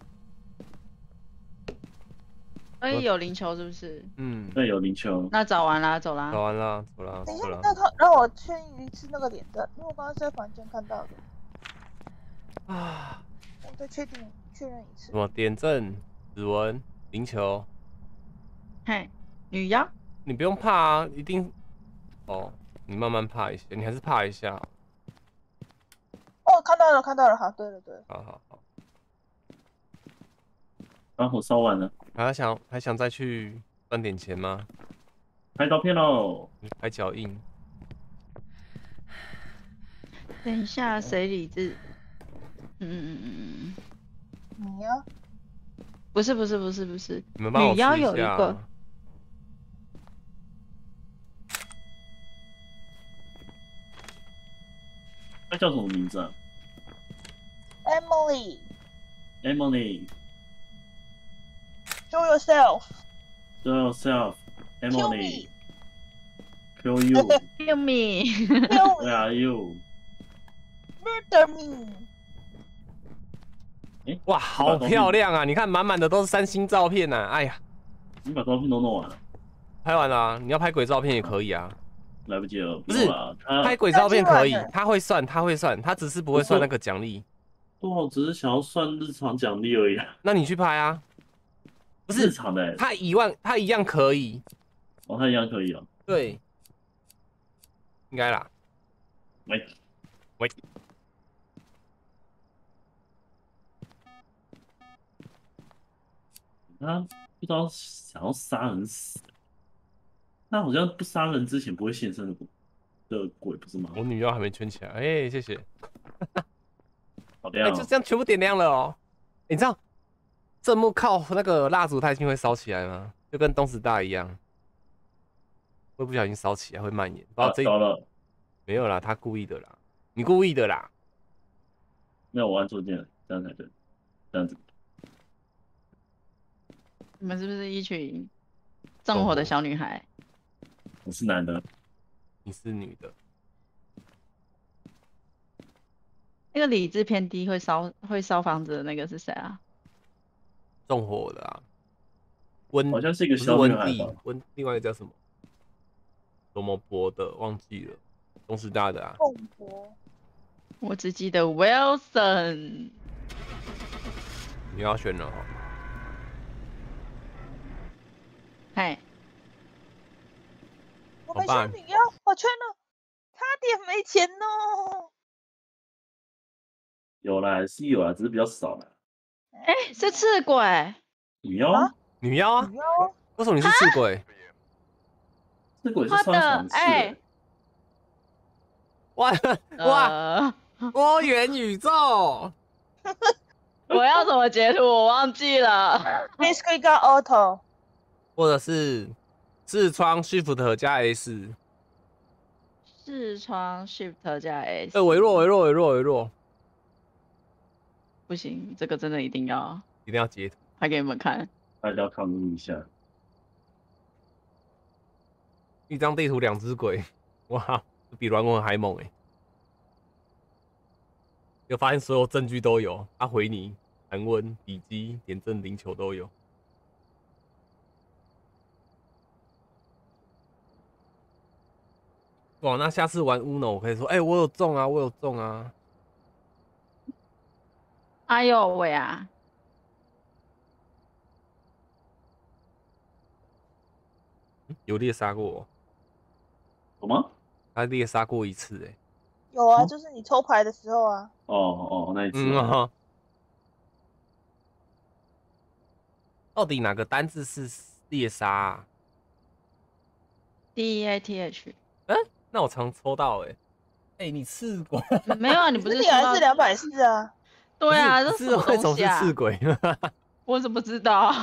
所以有灵球是不是？
嗯，
那有灵球，
那找完啦，走啦
找。完了，走啦，
等一下。那他让我确认一次那个点赞，因为我刚刚在房间看到的，
啊，
我再确定确认一次
什。么点阵、指纹、灵球，
嘿，女妖，
你不用怕啊，一定。哦，你慢慢怕一下，你还是怕一下。
哦，看到了，看到了，好，对了对了，
好好好。
把火烧完了，
还想还想再去赚点钱吗？
拍照片喽。
拍脚印。*sighs*
等一下，谁理智？嗯嗯嗯嗯嗯，
你呀、
不是不是不是不是，
你们帮我
女妖有一个
那叫什么名字啊
Emily。
？Emily。
Show yourself.
Show yourself, Emily.
me.
Kill you.
kill
me，Kill
Where are you?
Murder me.
哇，好漂亮啊！你看满满的都是三星照片呐、哎呀，
你把照片都弄完了，
拍完了啊、你要拍鬼照片也可以啊。
来不及了。
不是拍鬼照片可以他会算，他会算，他只是不会算那个奖励。
多少只是想要算日常奖励而已啊，
那你去拍啊，不
日
是
常的欸。
他一万，他一样可以，
哦，他一样可以哦。
对，应该啦。
喂
喂，
他不知道想要杀人死，那好像不杀人之前不会现身的鬼的鬼不是吗？
我女妖还没圈起来，哎、谢谢。哎、
好亮哦
就这样全部点亮了哦。你知道正木靠那个蜡烛，它一定会烧起来吗？就跟东石大一样，会不小心烧起来，会蔓延。不知道这一
糟了，
没有啦，他故意的啦，你故意的啦。
没有我按错键了，这样才对，这样子。
你们是不是一群纵火的小女孩？
我是男的，
你是女的，
那个理智偏低会烧会烧房子的那个是谁啊？
纵火的啊。温
好像是一个小女
温蒂
孩？，
温另外一个叫什么？什么博的忘记了，东师大的啊。
凤博。
我只记得 Wilson。
你要选了哦。
嘿，
我们
怎么办
小女妖，我圈了，差点没钱哦。
有啦，是有啦，只是比较少啦。
哎、是刺鬼。
女妖，
啊
女妖啊
女？妖，
为什么你是刺鬼？
刺鬼是
他的
穿墙式
哎 *laughs*
的，
哇哇，
呃，
多元宇宙！
我要怎么截图？我忘记了。*laughs*
Discrete Auto。*laughs*
或者是视窗 Shift 加 S，
视窗 Shift 加 S。
呃，微弱微弱微弱微弱，
不行，这个真的一定要
一定要截图。
拍给你们看。
大家要考虑一下。
一张地图两只鬼，哇，比软文还猛哎！就发现所有证据都有，他回你韩文、笔记、点阵、灵球都有。哇，那下次玩 Uno 我可以说，哎、我有中啊，我有中啊。
哎呦喂啊！
有猎杀过我，
有吗？
他猎杀过一次、哎，
有啊，
嗯
就是你抽牌的时候啊。
哦哦，那一次
嗯
啊，
啊。到底哪个单字是猎杀、啊
？D E A T H，嗯
那我常抽到哎、哎、你试过？
没有啊，你不是
你还是两百四啊？
对啊，这
是
东西啊？
刺鬼？*laughs*
我怎么知道？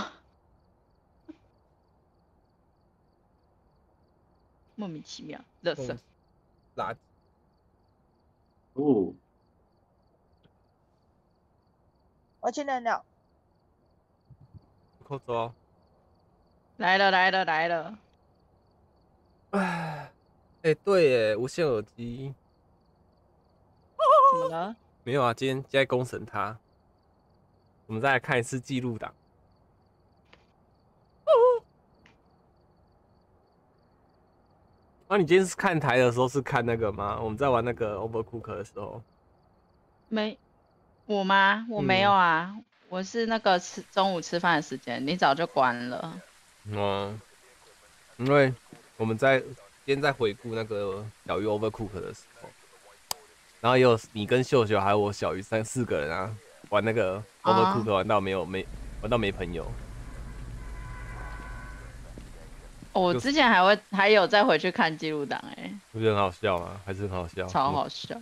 莫名其妙，热色。
垃圾。
哦，
我要去尿尿。
扣走哦。
来了来了来了，
哎，哎，对耶，无线耳机
怎么了？
没有啊，今天今天在公审他。我们再来看一次记录档。那、你今天是看台的时候是看那个吗？我们在玩那个 Overcook 的时候，
没我吗？我没
嗯
有啊，我是那个吃中午吃饭的时间，你早就关了。
嗯，因为我们在今天在回顾那个小鱼 Overcook 的时候，然后也有你跟秀秀还有我小鱼三四个人啊，玩那个
啊
Overcook 玩到没有没玩到没朋友。
哦我之前还会还有再回去看记录档，哎，
不是很好笑吗？还是很好笑？
超好笑。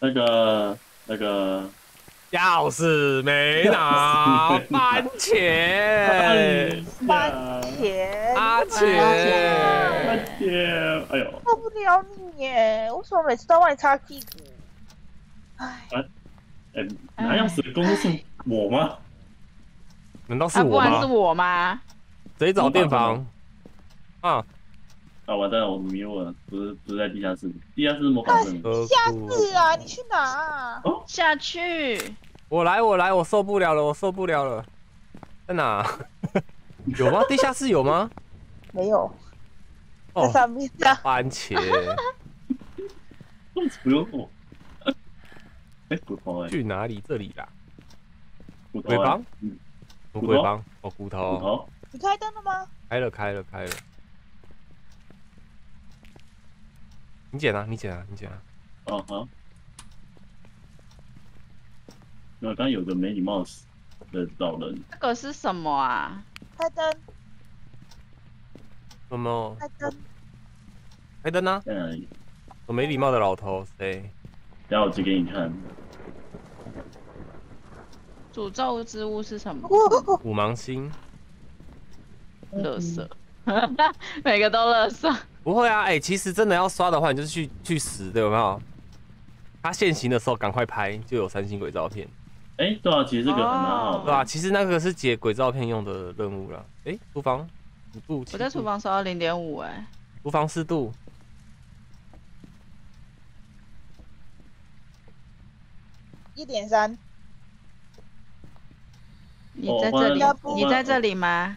那个那个，
要是没拿 *laughs* 番茄，
番
茄，
茄，
阿茄，
哎呦，
受不了你耶！为什么每次都要帮你擦屁股？哎，
哎，拿钥匙的公是我吗？
难道是
啊，不
我
然是
吗？
我吗？
谁找电房？啊，
啊，完蛋了，我迷路了，不是不是在地下室，地下室是魔法阵，
地
下室啊，你去哪啊？
下去，
我来，我来，我受不了了，我受不了了，在哪？*laughs* 有吗？地下室有吗？
没有，在
哦，
上面啊。
番茄，
不用我。哎，骨头哎，
去哪里？这里啦，
骨头哎
尾帮，
嗯，
乌
骨头
龟帮，哦，骨
骨
头，
头，
你开灯了吗？
开了，开了，开了。你捡啊，你捡啊，你捡啊。
哦好。那刚刚有个没礼貌的老人，
这个是什么啊？
开灯，
什么？
开灯。
开灯呢？
在哪里？
有没礼貌的老头，谁？
等下我指给你看。
诅咒之物是什么？
哦，
五芒星？
乐色，*laughs* 每个都乐色。
不会啊，哎、其实真的要刷的话，你就是去去死的，有没有？他现行的时候赶快拍，就有三星鬼照片，
哎，对啊，其实这个很蛮好
对啊、其实那个是解鬼照片用的任务了。哎、厨房五度，
我在厨，房刷到零点五，哎，
厨房四度，
一点三，
你在这里，你在这里吗？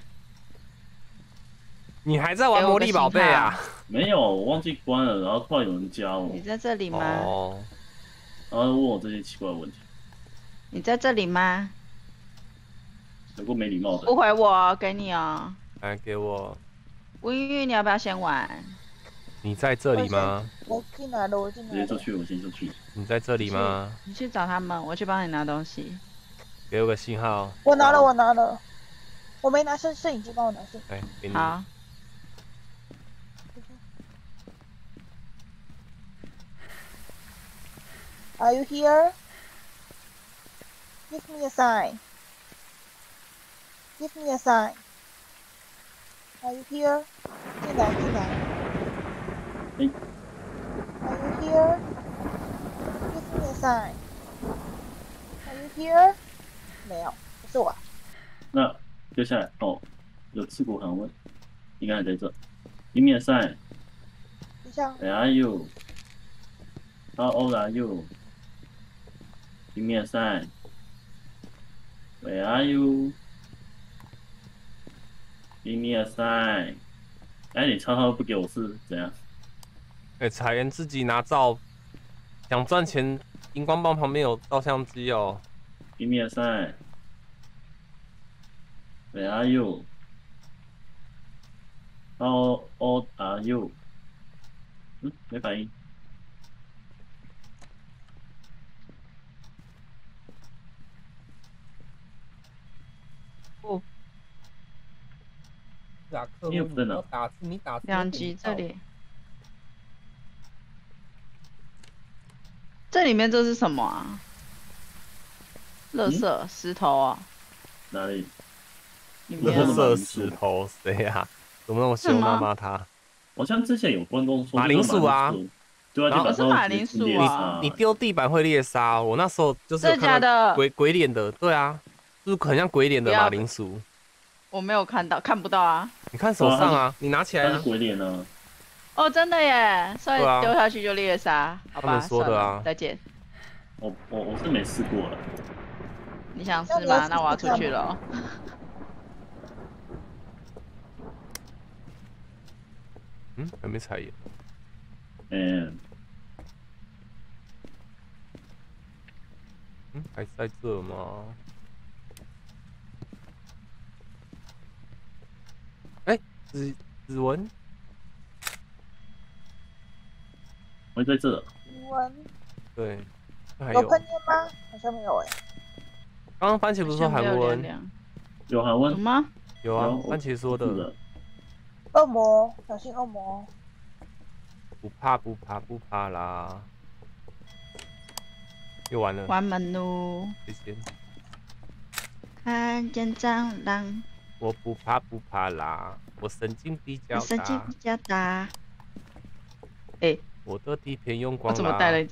你还在玩魔力宝贝啊？
没有，我忘记关了，然后突然有人加我
你，在这里吗？
哦，
然后问我这些奇怪的问题，
你在这里吗？
有过没礼貌的
不。回我，给你哦。
来给我，
吴玉玉，你要不要先玩？
你在这里吗？
我进来了，我进来了。
直接出去，我先出去。
你在这里吗？
你去找他们，我去帮你拿东西。
给我个信号，
我拿了，我拿了，我没拿摄摄影机，帮我拿摄影机。
给你。
好
，Are you here? Give me a sign. Give me a sign. Are you here? 进来，进来。
哎
Are you here? Sign. Are you here? 没有，不是我。
那接下来哦，有刺骨寒问，应该还在这。Give me a sign.
等下
，Where are you? How old are you? Give me a sign. Where are you? Give me a sign. 哎，你超超不给我是怎样？
哎、彩妍自己拿照，想赚钱，荧光棒旁边有照相机哦。
Give me a sign. Where are you? How old are you? 嗯，没反应。
哦，打，客
你也不在哪
打字，你打字
两级这里。这里面这是什么啊？垃圾、石头啊，
哪里？
垃
里面
垃圾
圾石头谁呀、怎么那么凶啊？
是吗
骂他！
好像之前有观众说
马铃薯啊，
对啊，
可是马铃薯啊
你丢地板会猎杀，我那时候就是
真的
看
的？
鬼鬼脸的，对啊，就是很像鬼脸的马铃薯。
我没有看到，看不到啊。
你看手上啊，你拿起来啊
鬼脸呢。
哦，真的耶！所以丢下去就猎杀，好吧？
他们说的啊
再见。
我我我是没试过了。
你想试吗？那我要出去了哦。*laughs*
嗯，还没踩眼。
嗯，
嗯，还在这吗？哎、指指纹，
我在这。
文
对，这还
有
有。
喷烟吗？好像没有哎、
刚刚番茄不是说韩文？
亮亮
有韩文
有。吗？
有啊，番茄说
的
恶魔，小心恶魔。
不怕不怕不怕啦。又完了，
关门喽！
这些
看见蟑螂，
我不怕不怕啦，我神经比较大
神经比，较大。
我的底片用光了。我。
怎么带了？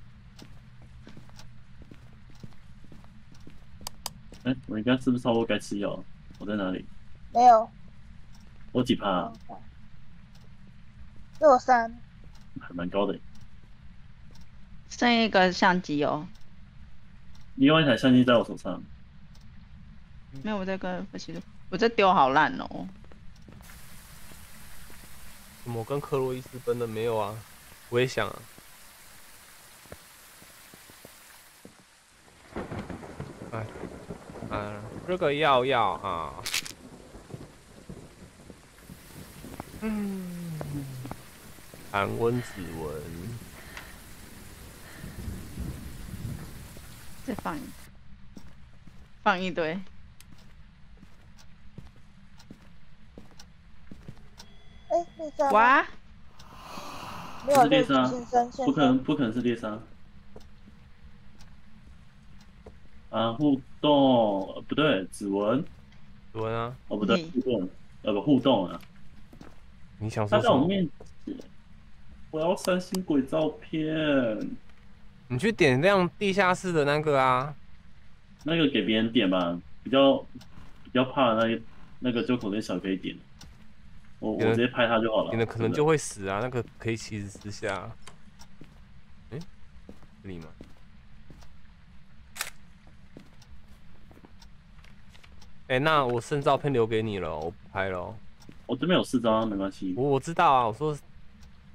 哎，我应该是不是差不多该吃药了？我在哪里？
没有，
我几趴、啊？
六三，
还蛮高的。
剩一个相机哦。
另外一台相机在我手上。
没有，我在跟分析师，我这丢好烂哦。
怎么跟克洛伊斯分的没有啊？我也想啊。哎，啊，这个要要啊。嗯，韩文指纹，
再放一，放一堆。
哎，猎杀吗
哇，
没有猎
不是猎杀不可能，不可能是猎杀。啊，互动呃不对，指纹
指纹啊，
哦不对，
嗯
互动呃不互动啊，
你想说什么？
他在我面前，我要三星鬼照片，
你去点亮地下室的那个啊。
那个给别人点吧，比较比较怕那个那个就可能小可以点，我我直接拍他就好了，
点了可能就会死啊，那个可以其实私下。哎、这里吗？哎、那我剩照片留给你了，我不拍了哦。
我这边有四张，没关系。
我我知道啊，我说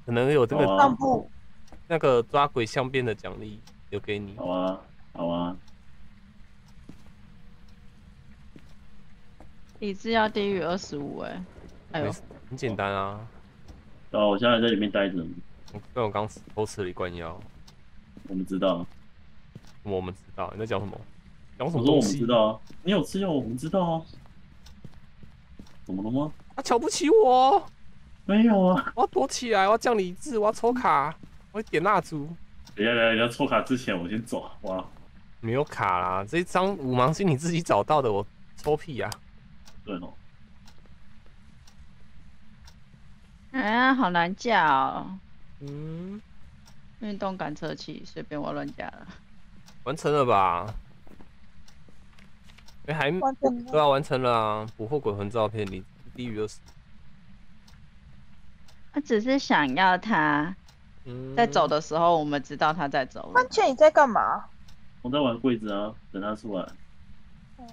可能有这个、那个抓鬼相变的奖励留给你。
好啊，好啊，
理智要低于二十五哎。哎呦
没，事很简单啊。
然后我现在在里面待着，
我跟我刚偷吃了一罐药，
我们知道，
我们知道你在讲什么？讲什么东西？
们知道啊，你有吃药，我们知道啊，怎么了吗？
他瞧不起我，
没有啊，
我要躲起来，我要降理智，我要抽卡，我要点蜡烛。
等一下等一下，抽卡之前我先走，哇，
没有卡啦，这一张五芒星你自己找到的，我抽屁呀、
对哦，
哎呀，好难架哦。
嗯，
运动感测器，随便我乱加了。
完成了吧？哎、还
完全
对啊，完成了啊！捕获鬼魂照片，你低于二十。
我只是想要他
嗯，
在走的时候，我们知道他在走
番。茄你在干嘛？
我在玩柜子啊，等他出来。
哦，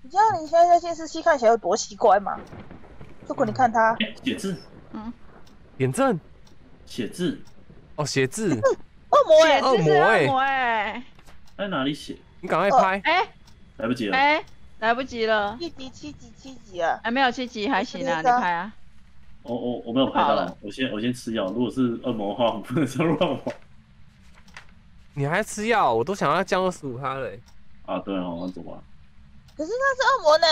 你知道你现在在监视器看起来有多奇怪吗？如果你看他，
哎，写字，嗯
点阵，
写字
哦，写字，
恶魔哎、
恶魔欸
恶魔哎，
在哪里写？
你赶快拍。
哎
来不及了。
哎，来不及了，
七级七级七级啊！
还没有七级还行啊，你拍啊。
我我我没有拍到我先我先吃药。如果是恶魔的话，我不能说乱玩。
你还吃药？我都想要降二十五趴了欸。
啊，对哦，我走吧。
可是他是恶魔呢，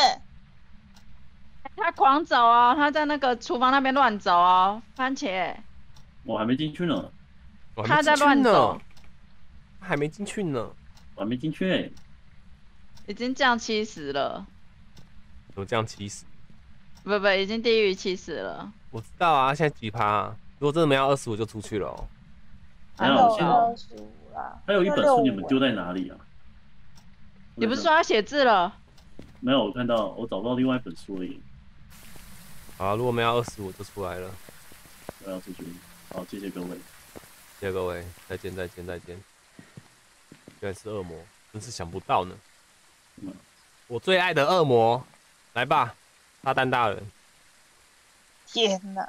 他狂走哦，他在那个厨房那边乱走哦，番茄，
我还没进去呢，
我还没
他在
进去呢
乱走，
还没进去呢。
我还没进去哎。
已经降七十了，
怎么降七十？
不不，已经低于七十了。
我知道啊，现在几趴、啊？如果真的没有二十五就出去了、哦。
没有
有
现在
二十五啦。
还有一本书你们丢在哪里啊？
你不是说要写字了？
没有？我看到我找不到另外一本书而已。
好啊，如果没有二十五就出来了。
我要出去。好，谢谢各位。
谢谢各位，再见再见再见。原来是恶魔，真是想不到呢。
嗯
我最爱的恶魔，来吧，炸弹大人。
天哪！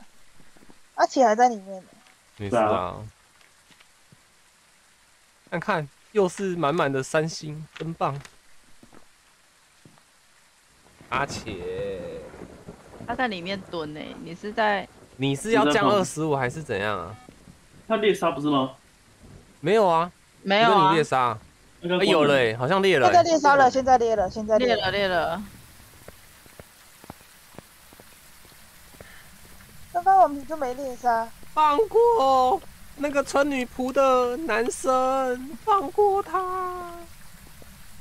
而且还在里面呢。
没事
啊
啊。看看，又是满满的三星，真棒。而且，
他在里面蹲呢，你是在
你是要降二十五还是怎样啊？
他猎杀不是吗？
没有啊，
没有啊
你猎？杀、
那个
哎有了、欸，好像猎了、
现在
欸。
猎杀了，现在猎了，现在
猎
了。
了裂了，
刚刚我们就没猎杀，
放过那个穿女仆的男生，放过他，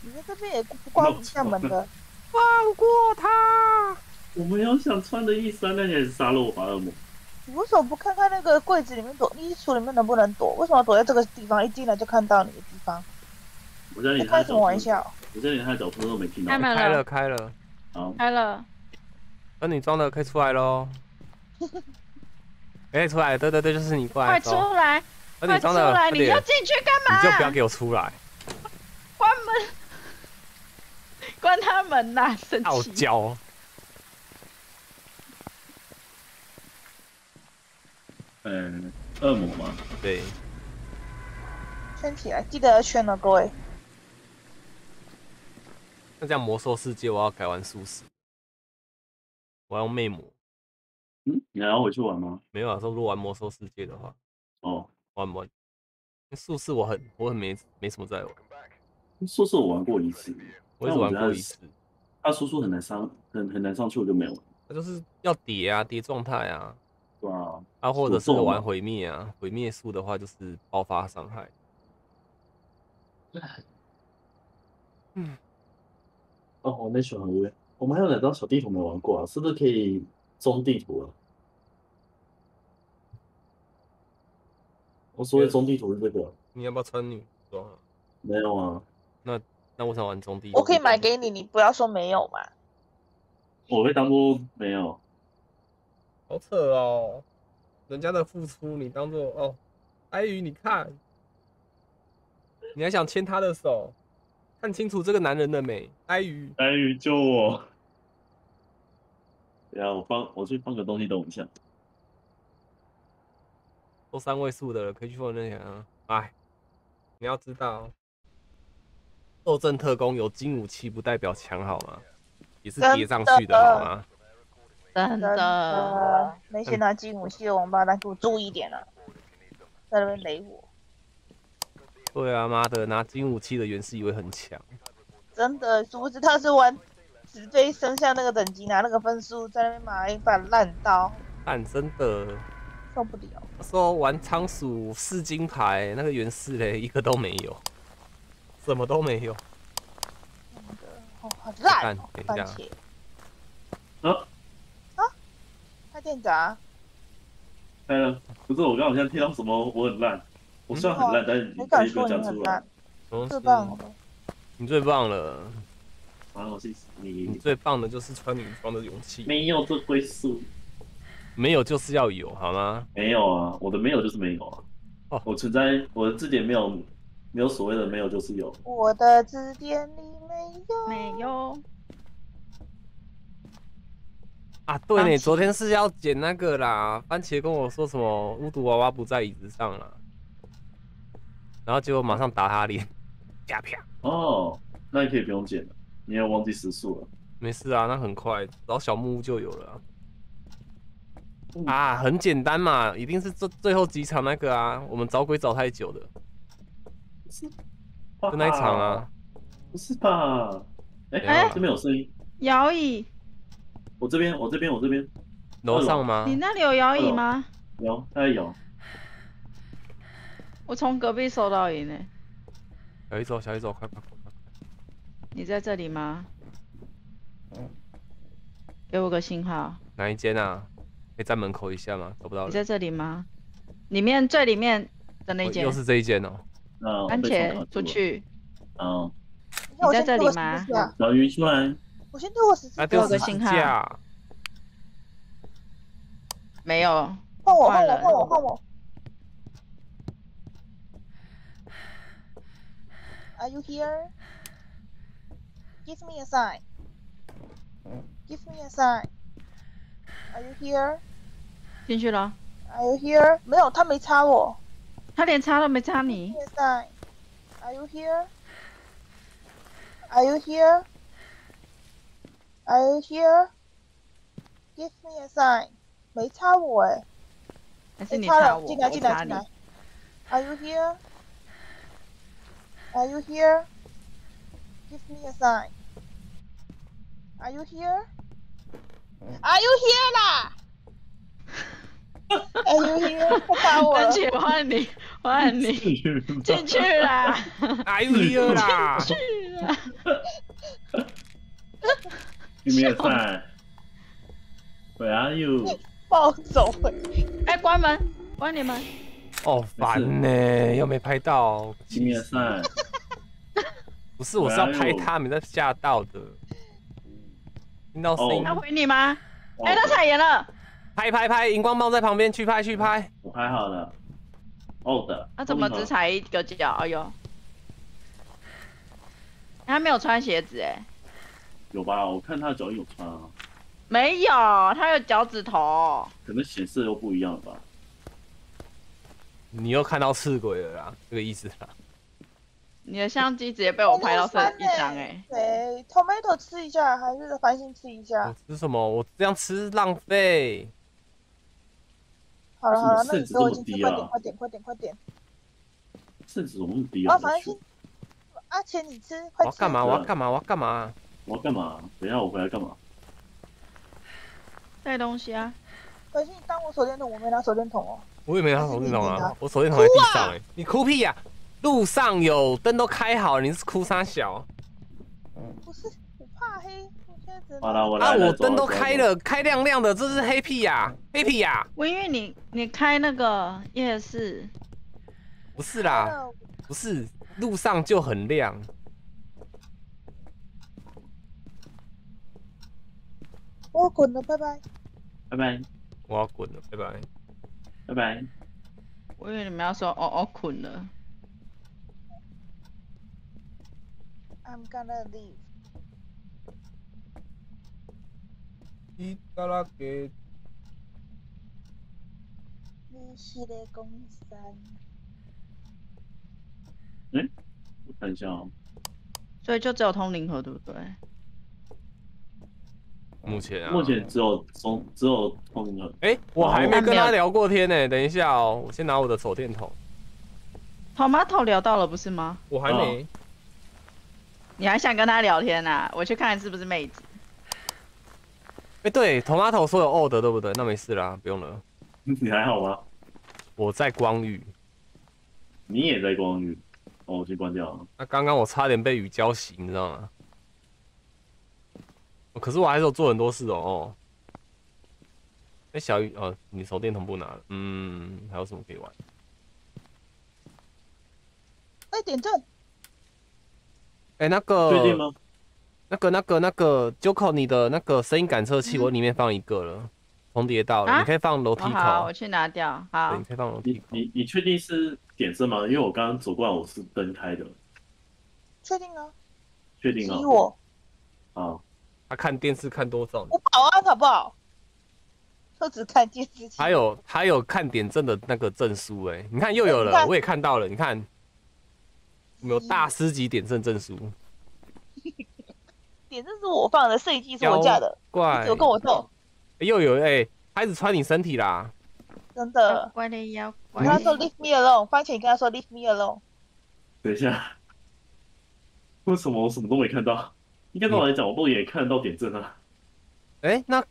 你在这边也不关不下门的。
放过他。
我没有想穿的意思啊，那你还是杀了我吧，恶魔。
你为什么不看看那个柜子里面躲，衣橱里面能不能躲？为什么躲在这个地方？一进来就看到你的地方？
我在连他的
在开什么玩笑？
我在连他的脚步都没听到
开。门
开了
了，
开了，
好，
开了，
那你装的可以出来喽。可以出来，*laughs* 对对对，就是你过来
快。出来，快出
那女装的，
来！你要进去干嘛？
你就不要给我出来，
关门，*laughs* 关他门呐！生
傲
气。
娇。
嗯，恶魔嘛，
对，
圈起来，记得要圈了，各位。
那这样魔兽世界我要改玩素食，我要用魅魔。
嗯，你还要回去玩吗？
没有啊，说如果玩魔兽世界的话，
哦，
玩不玩？素食我很我很没没什么在玩，
术士我玩过一次，
我只玩过一次。
他输出很难上，很很难上去，我就没有玩。
他就是要叠啊，叠状态啊，
对啊，
啊，或者是玩毁灭啊，毁灭术的话就是爆发伤害。
嗯 *laughs* 哦，我没喜欢无聊。我们还有两张小地图没玩过啊，是不是可以中地图啊？我所谓中地图是这个，
你要不要穿女装啊？
没有啊，
那那我想玩中地。
我可以买给你，你不要说没有嘛。
我会当做没有。
好扯哦，人家的付出你当做哦，哀宇你看，你还想牵他的手，看清楚这个男人的美，哀宇。
单鱼救我！等一下我放，我去放个东西，等我一下。
都三位数的了，可以去放那些啊。哎，你要知道，斗阵特工有金武器不代表强好吗？也是叠上去的好吗？
真
真
的，
的，那些拿金武器的王八蛋，给我注意点啊！在那边雷我，
对啊，妈的，拿金武器的原是以为很强，
真的，殊不知他是玩直飞升下那个等级拿那个分数，在那边买一把烂刀，
但真的，
受不了。
那时候玩仓鼠四金牌那个原氏嘞，一个都没有，什么都没有。
哦，好烂
等一下
番茄。
啊，
开店长，
开了。不是我刚好像听到什么，我很烂。我虽然很烂，但是
你
你可以不讲出来
最棒了，
你最棒了，
啊，我是
你
你
最棒的就是穿女装的勇气，
没有这归宿，
没有就是要有，好吗？
没有啊，我的没有就是没有啊。
哦
我存在我的字典没有没有所谓的没有就是有。
我的字典里没有。
没有。
啊，对呢，昨天是要捡那个啦。番茄跟我说什么巫毒娃娃不在椅子上了，然后结果马上打他脸，*laughs* 啪啪。
哦，那你可以不用剪了，你也忘记时速了。
没事啊，那很快，找小木屋就有了啊。
嗯
啊，很简单嘛，一定是最最后几场那个啊，我们找鬼找太久的，是就那一场啊。
不是吧？哎、
哎
这边有声音，
摇椅，
我这边，我这边，我这边
楼上吗
你？那里有摇椅吗？
有，那里有。
我从隔壁收到音呢。
小一走，小一走，快快快快！
你在这里吗？给我个信号。
哪一间啊？可以在门口一下吗？找不到。
你在这里吗？里面最里面的那间
哦又。是这一间哦。
那
番茄出去。
嗯，
你
在这里吗
小鱼出来，
我先丢我十字
啊，
架，
丢十字
给我个信号。没有。
换我换我
换
我换我。Are you here? Give me a sign. Give me a sign. Are you here?
进去了。
Are you here? 没有，他没插我。
他连插都没插你
Give
你
me。a sign. Are you here? Are you here? Are you here? Give me a sign. 没插我哎、
还是
欸，插了，
你插我？
进来
我插你
进来进来。。Are you here? Are you here? Give me a sign. Are you here? Are you here 啦？Are you here？他插我了
番。茄，我换你，我换你。进去啦！
哎呦啦！
去啦！ *laughs* *laughs*
里面在。Where are you？
暴走回。
哎，关门，关你们。
哦，烦呢，又没拍到。
里面在。
不是，我是要拍他，们在吓到的。听到声音
他，回你吗？哎，他踩盐了。
拍拍拍，荧光棒在旁边，去拍去拍。
我拍好了。哦的。
他怎么只踩一个脚？哎呦，他没有穿鞋子哎，
有吧？我看他的脚印有穿啊，
没有，他有脚趾头。
可能显示又不一样了吧？
你又看到刺鬼了啦，这个意思啦。
你的相机直接被我拍到剩一张哎。
对，tomato 吃一下，还是繁星吃一下
我？吃什么？我这样吃浪费。
好了好了，那你给我进去，快点快点快点快点！
甚至我那么低啊！
啊，繁星，阿钱你吃，快吃！
我要干嘛？我要干嘛？我要干嘛？
我要干嘛？等一下我回来干嘛？
带东西啊。
可是，你当我手电筒，我没拿手电筒哦。
我也没拿手电筒啊，我手电筒在地上哎、你哭屁呀、路上有灯都开好了，你是哭啥小？
不是，我怕黑，我现在只能
好了，我来
啊，我灯都开了，开亮亮的，这是黑屁呀、黑屁呀、
我因为你你开那个夜市，
不是啦，不是，路上就很亮。
我滚了，拜拜。
拜拜
我要滚了，拜拜。
拜拜。
我以为你们要说哦哦困了。
I'm gonna leave。
伊嘎拉给
你是在公山。
我看一下哦，
所以就只有通灵河，对不对？
目前啊，
目前只有中只有通了。
哎、我还没
哦
跟他聊过天呢、等一下哦，我先拿我的手电筒
，Tomato 聊到了不是吗？
我还没。
你还想跟他聊天啊？我去看是不是妹子。
哎、对，Tomato 说有 old 对不对？那没事啦，不用了。
你还好吗？
我在光遇，
你也在光遇。哦，我先关掉了。
那刚刚我差点被雨浇醒，你知道吗？哦可是我还是有做很多事哦。哦，哎、小雨，哦，你手电筒不拿了，嗯，还有什么可以玩？
哎，点阵，
哎、那个，
吗？
那个、那个、那个 Joko，你的那个声音感测器，我里面放一个了，重叠到了，
啊
你可以放楼梯口，
哦好，我去拿掉。好
你，可以放楼梯
你
口。
你你确定是点声吗？因为我刚刚走过来，我是灯开的，
确定啊？
确定啊？
激我，
啊，
他看电视看多少？
我保安好不好？都只看电视。
还有还有看点证的那个证书哎，你看又有了，我也看到了，你看有没有大师级点证证书？*laughs*
点阵是我放的，设计机是我架的，
怪
你怎么跟我斗？
又有哎，开始穿你身体啦，
真的。
怪的妖
你
怪
跟，他说 leave me alone，番茄你跟他说 leave me alone。
等一下，为什么我什么都没看到？应该照来讲，我都也看得到点阵啊。
哎，那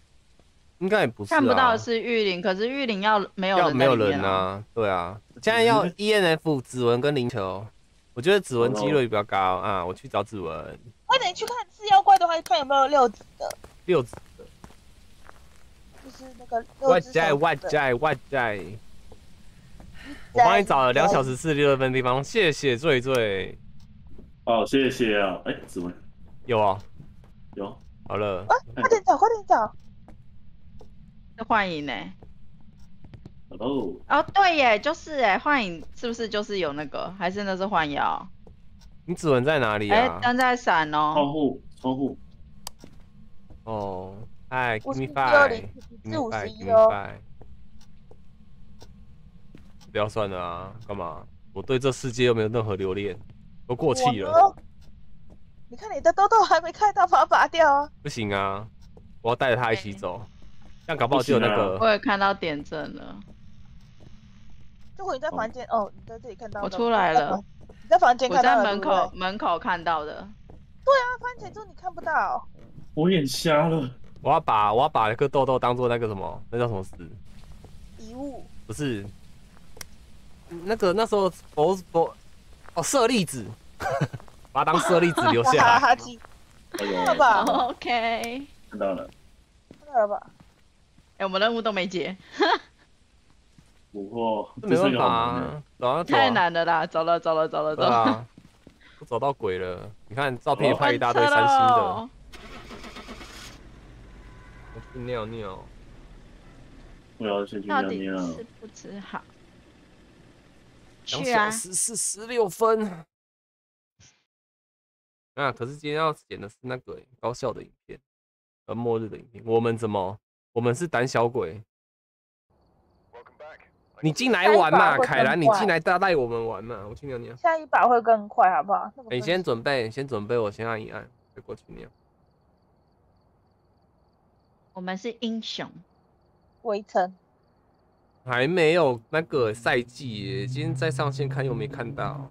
应该也不是啊。
看不到的是玉林，可是玉林要没有人
要没有。人啊，对啊，现在要 E N F 指纹跟灵球，我觉得指纹几率比较高啊，我去找指纹。
快点去看是妖怪的话，看有没有六指的，
六指的，
就是那个
外
六指
在外。在外在，我帮你找了两小时四十六分的地方，谢谢醉醉，
哦，谢谢啊。哎，指纹
有啊，
有，
好了，
快点走，快点走。
是幻影呢
？Hello，
哦，对耶，就是哎，幻影是不是就是有那个？还是那是幻妖？
你指纹在哪里
哎、
啊？
灯在闪哦
窗
哦。
户，窗户，
哦，嗨，give me
一哦，零
five，give
是
me
五十
five，give
一
me
哦。
five。不要算了啊，干嘛？我对这世界又没有任何留恋，都过气了。
你看你的痘痘还没看到，把它拔掉啊！
不行啊！我要带着他一起走，这样搞不好就有那个。
我也看到点阵了，
就果你在房间哦，你在这里看到。
我出来了
你在房间
我
看到的
在门口
对对
门口看到的。
对啊，番茄猪你看不到。
我眼瞎了。
我要把我要把那个豆豆当做那个什么，那叫什么事？
遗物，
不是，那个那时候佛佛哦舍利子，把它当舍利子留下
哈哈
来。*laughs*
哈鸡，了吧
？OK，哎、
看到了，
看到了吧？
我们任务都没解，
不过
这没办法啊，走啊走
太
啊，
难了啦！走了走了走了走了。
都找到鬼了。你看照片也拍一大堆三星的，
喽
我去尿尿。
我要先去
到底
尿尿。
吃不吃好？
两
去啊
小！时四十六分。啊，可是今天要剪的是那个欸高效的影片，呃，末日的影片。我们怎么？我们是胆小鬼。
Welcome back.
你进来玩嘛，凯兰，你进来带带我们玩嘛。我去尿尿。
下一把会更快，好不好？那个
你
分
先准备，先准备，我先按一按，再过去尿。
我们是英雄，
围城，
还没有那个赛季耶，今天在上线看又没看到。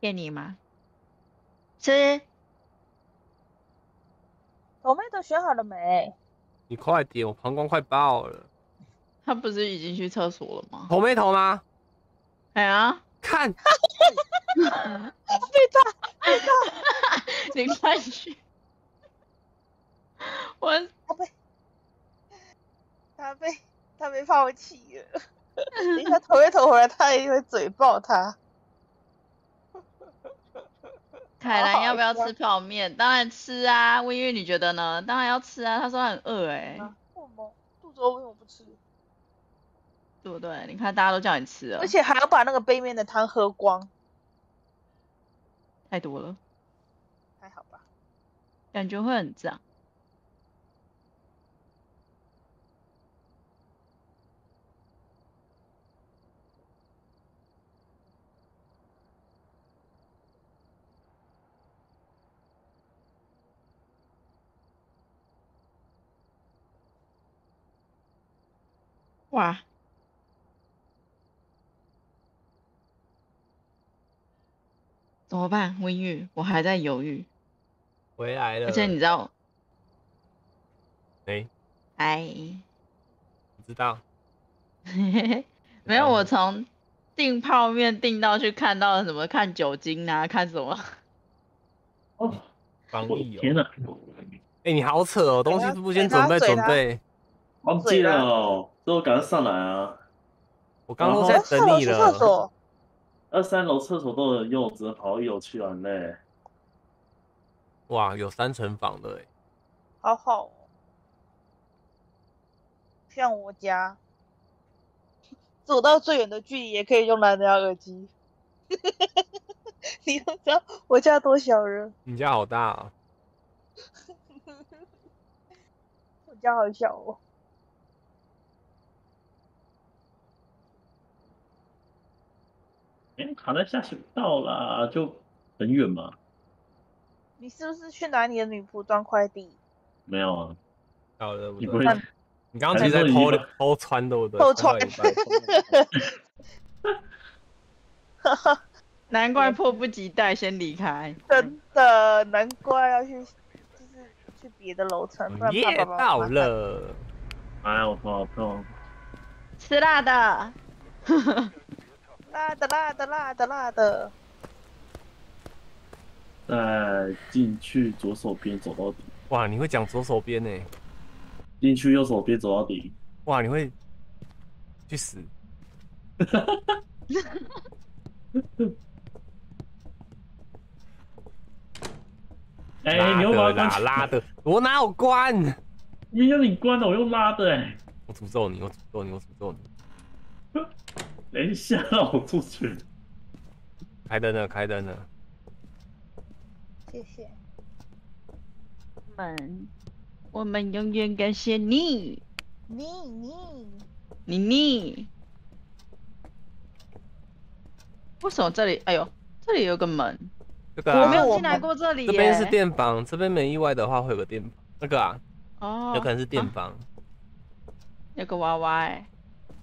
骗你吗？吃
我妹都选好了没？
你快点，我膀胱快爆了。
他不是已经去厕所了吗？
投没投吗？
哎呀，
看，
你快去！我
他被他被他被抛弃了。*laughs* 等一下投一投回来，他也会嘴爆他。
凯兰要不要吃泡面？当然吃啊。微月你觉得呢？当然要吃啊。他说他很饿哎、
欸为什么肚子饿为什么不吃？
对不对？你看大家都叫你吃了
而，且还要把那个杯面的汤喝光，
太多了，
还好吧？
感觉会很胀。哇，怎么办？温玉，我还在犹豫，
回来了。
而且你知道，
哎、
哎，
不知道。*laughs*
没有，我从订泡面订到去看到什么看酒精啊，看什么，
哦，我
防疫哦。
天哪，
哎、你好扯哦，东西都不先
嘴他
准备准备。
忘记了哦，所以我赶快上来啊！
我刚刚在等你了。
厕所，
二三楼厕所都有人用，只能跑一楼去啊，很累。
哇，有三层房的哎。
好好哦。像我家，走到最远的距离也可以用蓝牙耳机。*laughs* 你都知道我家多小人？
你家好大啊、*laughs*
我家好小哦。
哎，卡在下水道啦，就很远嘛。
你是不是去拿你的女仆装快递？
没有啊，
好的，
你不会
你刚刚其实在偷偷穿对不对？
偷穿 *laughs* *laughs*
难怪迫不及待先离开。*laughs*
真的，难怪要去，就是去别的楼层，不然
耶
怕爸爸
到了，
哎呀，我头好痛。
吃辣的，
辣的辣的辣的辣的，
再进去左手边走到底，
哇，你会讲左手边呢？
进去右手边走到底。
哇，你会去死！*laughs*
哎、
拉
你又把
的啦，
它关起来
拉的，我哪有关？
明明你关了，我用拉的哎、
我诅咒你，我诅咒你，我诅咒你！*laughs*
等一下，让我出去。
开灯了，开灯了。
谢谢。
们，我们永远感谢你，
你你
你你。为什么这里？哎呦，这里有个门，
这个
我没
啊，
有进来过这里耶。
这边是电房，这边没意外的话会有个电房。那个啊，
哦，
有可能是电
啊
房。
有个娃娃哎，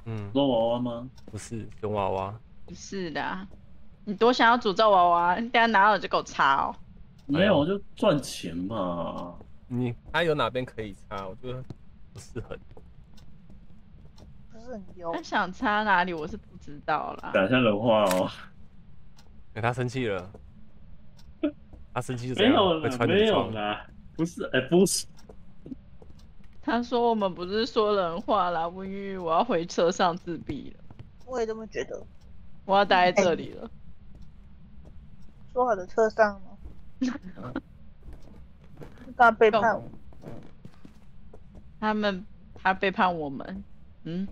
嗯，
捉娃娃吗？
不是熊娃娃。
不是的啊，你多想要诅咒娃娃，你等下拿了就给我擦哦。
没有，我就赚钱嘛。
你他有哪边可以擦？我觉得不是很。
不是很油
他，想擦哪里，我是不知道啦。
讲一下人话哦。
哎，他生气了。他生气就这
没有
样，
没有
穿女装。
啦，不是，哎、不是，
他说我们不是说人话啦，文玉，我要回车上自闭了，
我也这么觉得。
我要待在这里了。
说好的车上呢？*laughs* 他背叛我，
他们他背叛我们，嗯，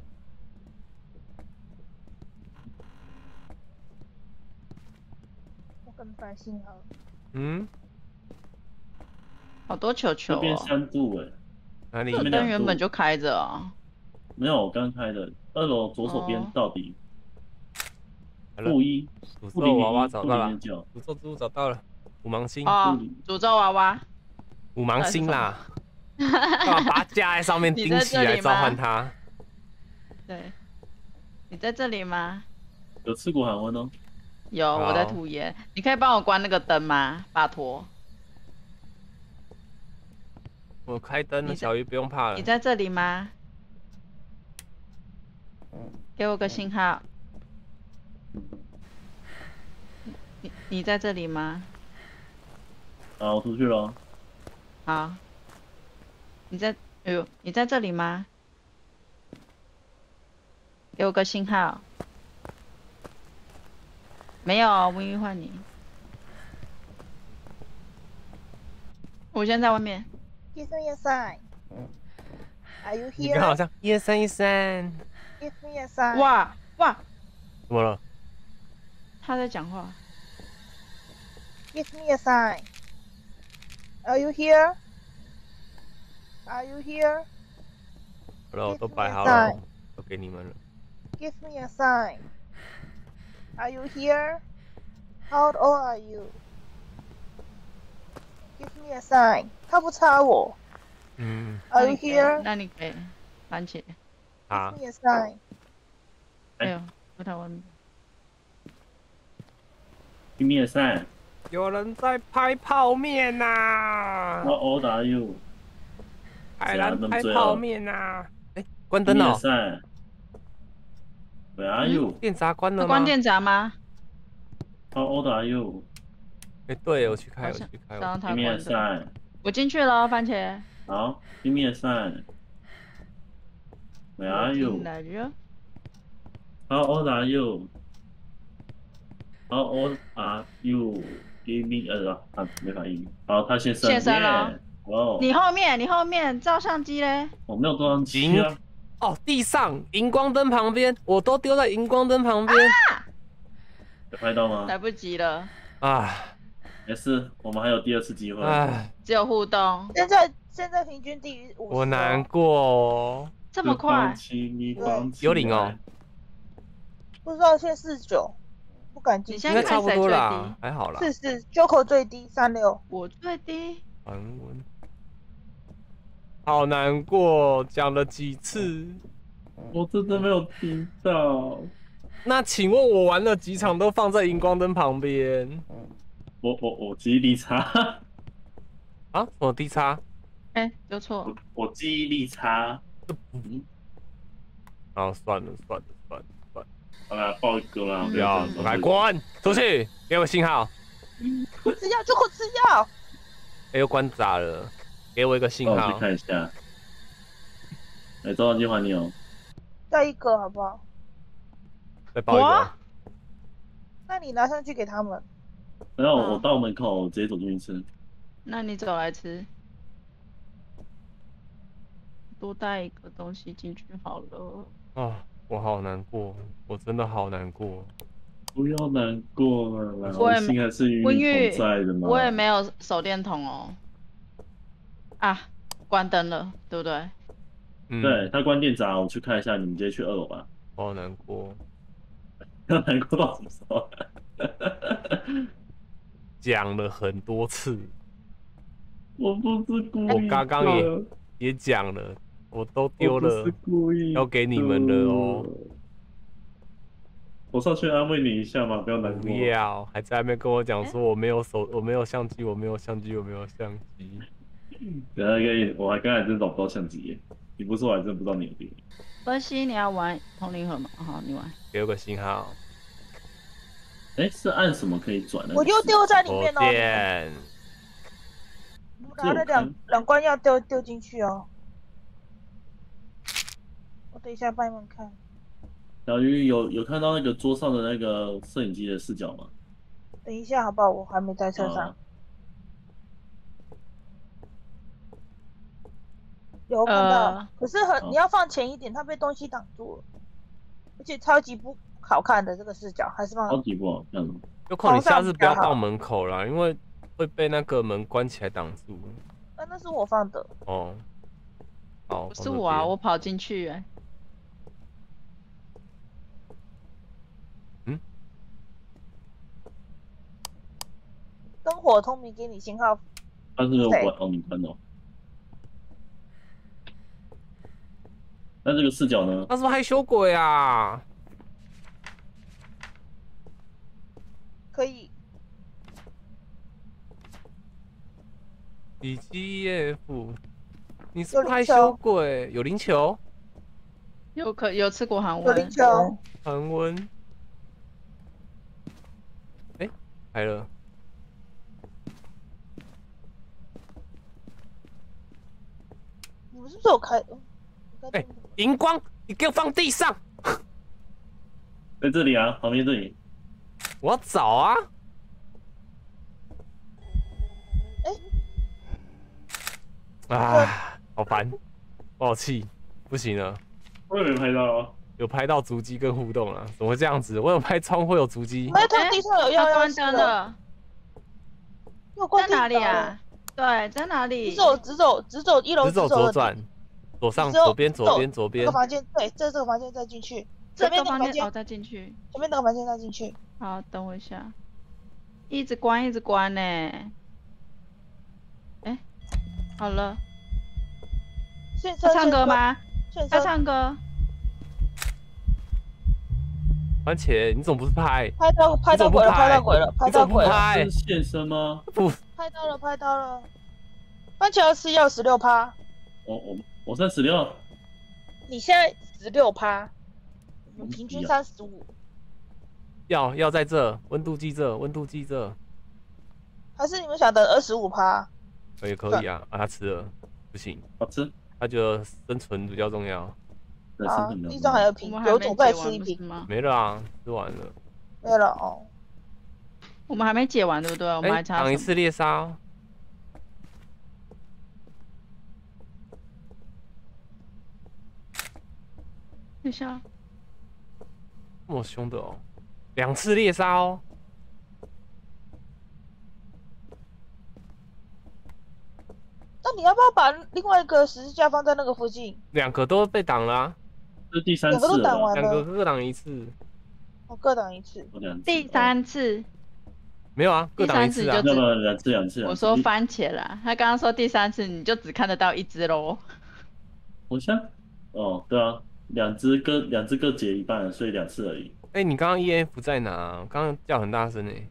我更担心好了。
嗯，
好多球
这边
球哦。
三度哎、
哪里
这？
边两
灯原本就开着啊。
没有，我刚开的。二楼左手边
哦
到底负一，
诅咒娃娃找到了诅咒之物找到了，五芒星，
哦
理，
诅咒娃娃，
五芒星啦。干嘛把它架在上面钉起来召唤它？
对，你在这里吗？
有刺骨寒温哦。
有，我在
好
涂烟。你可以帮我关那个灯吗？拜托。
我开灯了，小鱼不用怕了
你。在这里吗？给我个信号。你你在这里吗？
啊，我出去了。
好。你在，哎呦，你在这里吗？给我个信号。没有，温玉换你。我现在在外面。
Give me a sign. Are you
你刚好
here?
像一二三一三，
Give me a sign.
哇哇，
怎么了？
他在讲话。
Give me a sign. Are you here? Are you here?
好了，我都摆好
在
了，都给你们了。
Give me a sign. Are you here? How old are you? Give me a sign. 他不插我。
嗯
，Are
那
you
你可以
here?
那你可以番茄。
啊
Give，me a sign.
哎呦，不太外面。
Give me a sign.
有人在拍泡面呐、
How old are you?
海南拍泡面呐、哎、关
Give
灯
me a
了、
sign. Where are you?
电闸关了吗？
关电闸吗
？How old are you?
哎、对，我去开，我去开。
让他
Give me a
关灯。
sign.
我进去了，番茄。
好，Give me a sign. Where are you? How old are you? How old are you? Give me a 啊，没反应。好，他先生。
现身了.
哇哦，
你后面，你后面照相机嘞？
我没有照相机啊。
哦，地上荧光灯旁边，我都丢在荧光灯旁边
有拍到吗？
来不及了。
啊！
没事，我们还有第二次机会。
唉，
只有互动，
现在现在平均低于五十。
我难。过哦。
这么快
有零哦，
不知道现在四十九，不敢进
现在
该差不多啦，还好啦。
四四 Joko 最低三六。
我最低，
传闻，好难过，讲了几次。
我真的没有听到。
那请问我玩了几场都放在荧光灯旁边
我我我记忆力差，
啊？什么 D 叉？
哎，有错
我，记忆力差。
啊，算了算了算了算了，
好啦，报一个啦。
不要，来滚出去，给我信号。
吃药，Joko 吃药。
哎，又关闸了，给我一个信号
我去。看一下。哎，周长金还你哦。
再一个好不好？
再报一个。
那你拿上去给他们。
然后
好
我到门口直接走进去吃。
那你走来吃，多带一个东西进去好了。
啊，我好难过，我真的好难过。
不要难过了，
我也
心还是与你
温玉
同在的嘛。
我也没有手电筒哦。啊，关灯了，对不对？
嗯，
对他关店闸，我去看一下，你们直接去二楼吧。*laughs*
我好难过。
要难过到什么时候？
讲了很多次，
我不是故意的，
我刚刚也也讲了，我都丢了
我不是，故意的
交给你们了哦。
我上去安慰你一下嘛，不要难过不。
要，还在那边跟我讲说我没有手，我没有相机，我没有相机，我没有相机。
等下可以，我还刚才真找不到相机耶。你不说，我还真不知道你有病。
分析你要玩通灵盒吗？好，你玩。
给我个信号，
哎，是按什么可以转的？
我又丢在里
火
面哦。
箭。
你们拿了两两罐药丢丢进去哦。我等一下帮你们看。
小鱼有有看到那个桌上的那个摄影机的视角吗？
等一下好不好？我还没在车上。
啊
有看到，
呃
可是很
好
你要放前一点，它被东西挡住了，而且超级不好看的这个视角，还是放
超级不好看。
有可能你下次不要放门口啦，因为会被那个门关起来挡住。
啊，那是我放的，
哦，哦，
不是我啊，我跑进去嗯、
灯火通明给你信号，
他是有
对
关哦，你关哦。那这个视角呢？
他是不是害羞鬼啊？
可以
以 G F，你是
有灵
不是害羞鬼？有灵球，
有可有吃过韩
有灵，球，
韩文。哎、开了，
你们是不是有开？
哎
听
荧光，你给我放地上，
在这里啊，旁边这里。
我要找啊。哎啊，好烦，我好气，不行了。
我也没拍到啊。
有拍到足迹跟互动啊？怎么会这样子？我有拍窗户有足迹，
那头地上有药药
它关灯了，
又关
在哪里啊？？对，在哪里？
直走，直走，直走一楼，
直走左转，左上左边左边左边
这个，房间，对，这这个房间再进去，这
这
边房间
哦，，再进去。
前面那个房间再进去。
好，等我一下，一直关，一直关呢。哎，好了，
现在
要唱歌？吗？
现在
要唱歌。
番茄，你怎么不是拍？
拍到拍到鬼了，拍
拍
到鬼了，拍到鬼了，
拍
是？现身吗？
不，
拍到了，拍到了。番茄要吃药十六趴，
我我我三十六。
你现在十六趴，我平均三十五，
要要在这，温度计这，温度计这，
还是你们想等二十五趴？
也可以啊。啊，他吃了，不行，
好吃。
他觉得生存比较重要。
啊地上还有
我
瓶有种再吃一瓶，
吗？
没了啊，吃完了。
没了哦。
我们还没解完，对不对？我们还
哎，
差什么
挡一次猎杀哦。
猎杀，
这么凶的哦，两次猎杀哦，那
你要不要把另外一个十字架放在那个附近？
两个都被挡了，
是第三次了。
两个都完，各挡一次，
哦各挡一次。
第三次
没有啊，各挡一次
就
两次，两次。
我说番茄了，他刚刚说第三次，你就只看得到一只喽？
好像哦，对啊，两只各两只各截一半，所以两次而已。
哎、你刚刚 E F 在哪？刚刚叫很大声哎、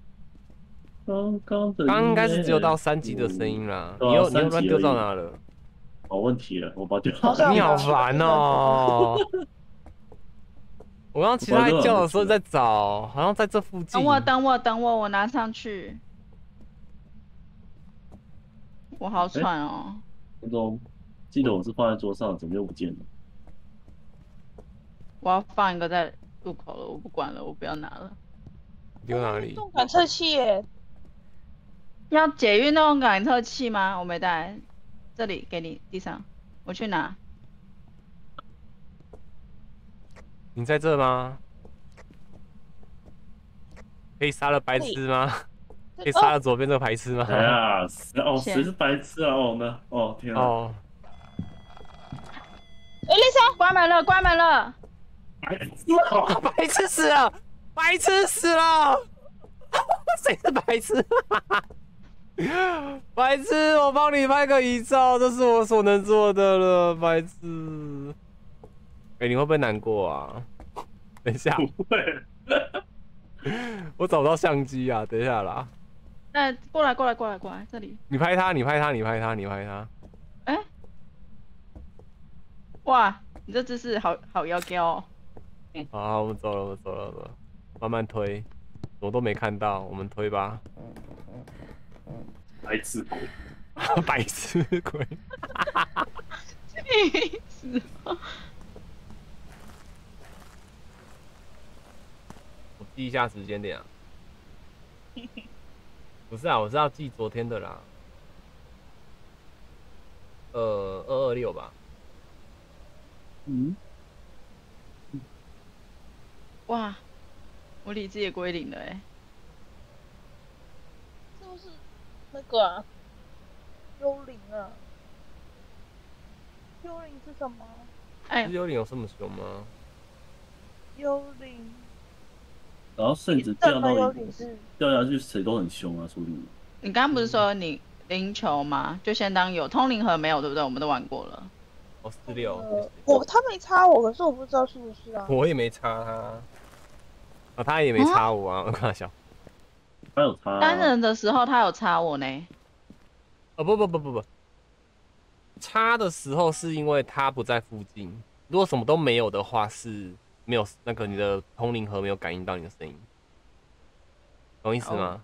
刚刚的
刚刚应该是只有到三级的声音啦。你又你又乱丢到哪了？
好问题了，我把掉。
好像
你好烦哦、我刚刚其他叫的时候在找，好像在这附近。
等我，等我，等我，我拿上去。我好喘哦。
我总记得我是放在桌上，怎么又不见了？
我要放一个在入口了，我不管了，我不要拿了。
丢哪里？
动感测器耶，
要解运动感测器吗？我没带，这里给你，地上，我去拿。
你在这吗？可以杀了白痴吗？可以杀了左边这个白痴吗？
哎呀，谁哦，
谢
谁是白痴啊？哦，呢哦，天啊！
哦，
哎，丽莎，
关门了，关门了。
白痴啊！
白痴死了，白痴死了，*laughs* 谁是白痴？*laughs* 白痴，我帮你拍个遗照，这是我所能做的了，白痴。哎、你会不会难过啊？*laughs* 等一下，
不会，
我找不到相机啊，等一下啦。
那过来，过来，过来，过来，这里。
你拍他，你拍他，你拍他，你拍他。
哎、哇，你这姿势好好妖娇哦。
好，我们走了，我们走了，走了，慢慢推，我都没看到，我们推吧。
白痴鬼！
白痴鬼，
气死我！
我记一下时间点啊。不是啊，我是要记昨天的啦。呃，二二六吧。
嗯，
哇，我理智也归零了哎。
是不是那个啊？幽灵啊？幽灵是什么？
哎
是，幽灵有这么凶吗？
幽灵，
然后甚至掉到
灵是
掉下去，谁都很凶啊，说不定。
你刚刚不是说你零球吗？就相当有通灵盒没有对不对？我们都玩过了。
哦，四六
呃，我他没插我，可是我不知道是不是啊。
我也没插他。啊，他也没插我啊，*laughs* 我开玩笑。
还有他
单人的时候他有插我呢。
哦不不不不不，插的时候是因为他不在附近。如果什么都没有的话，是没有那个你的通灵盒没有感应到你的声音，懂意思吗？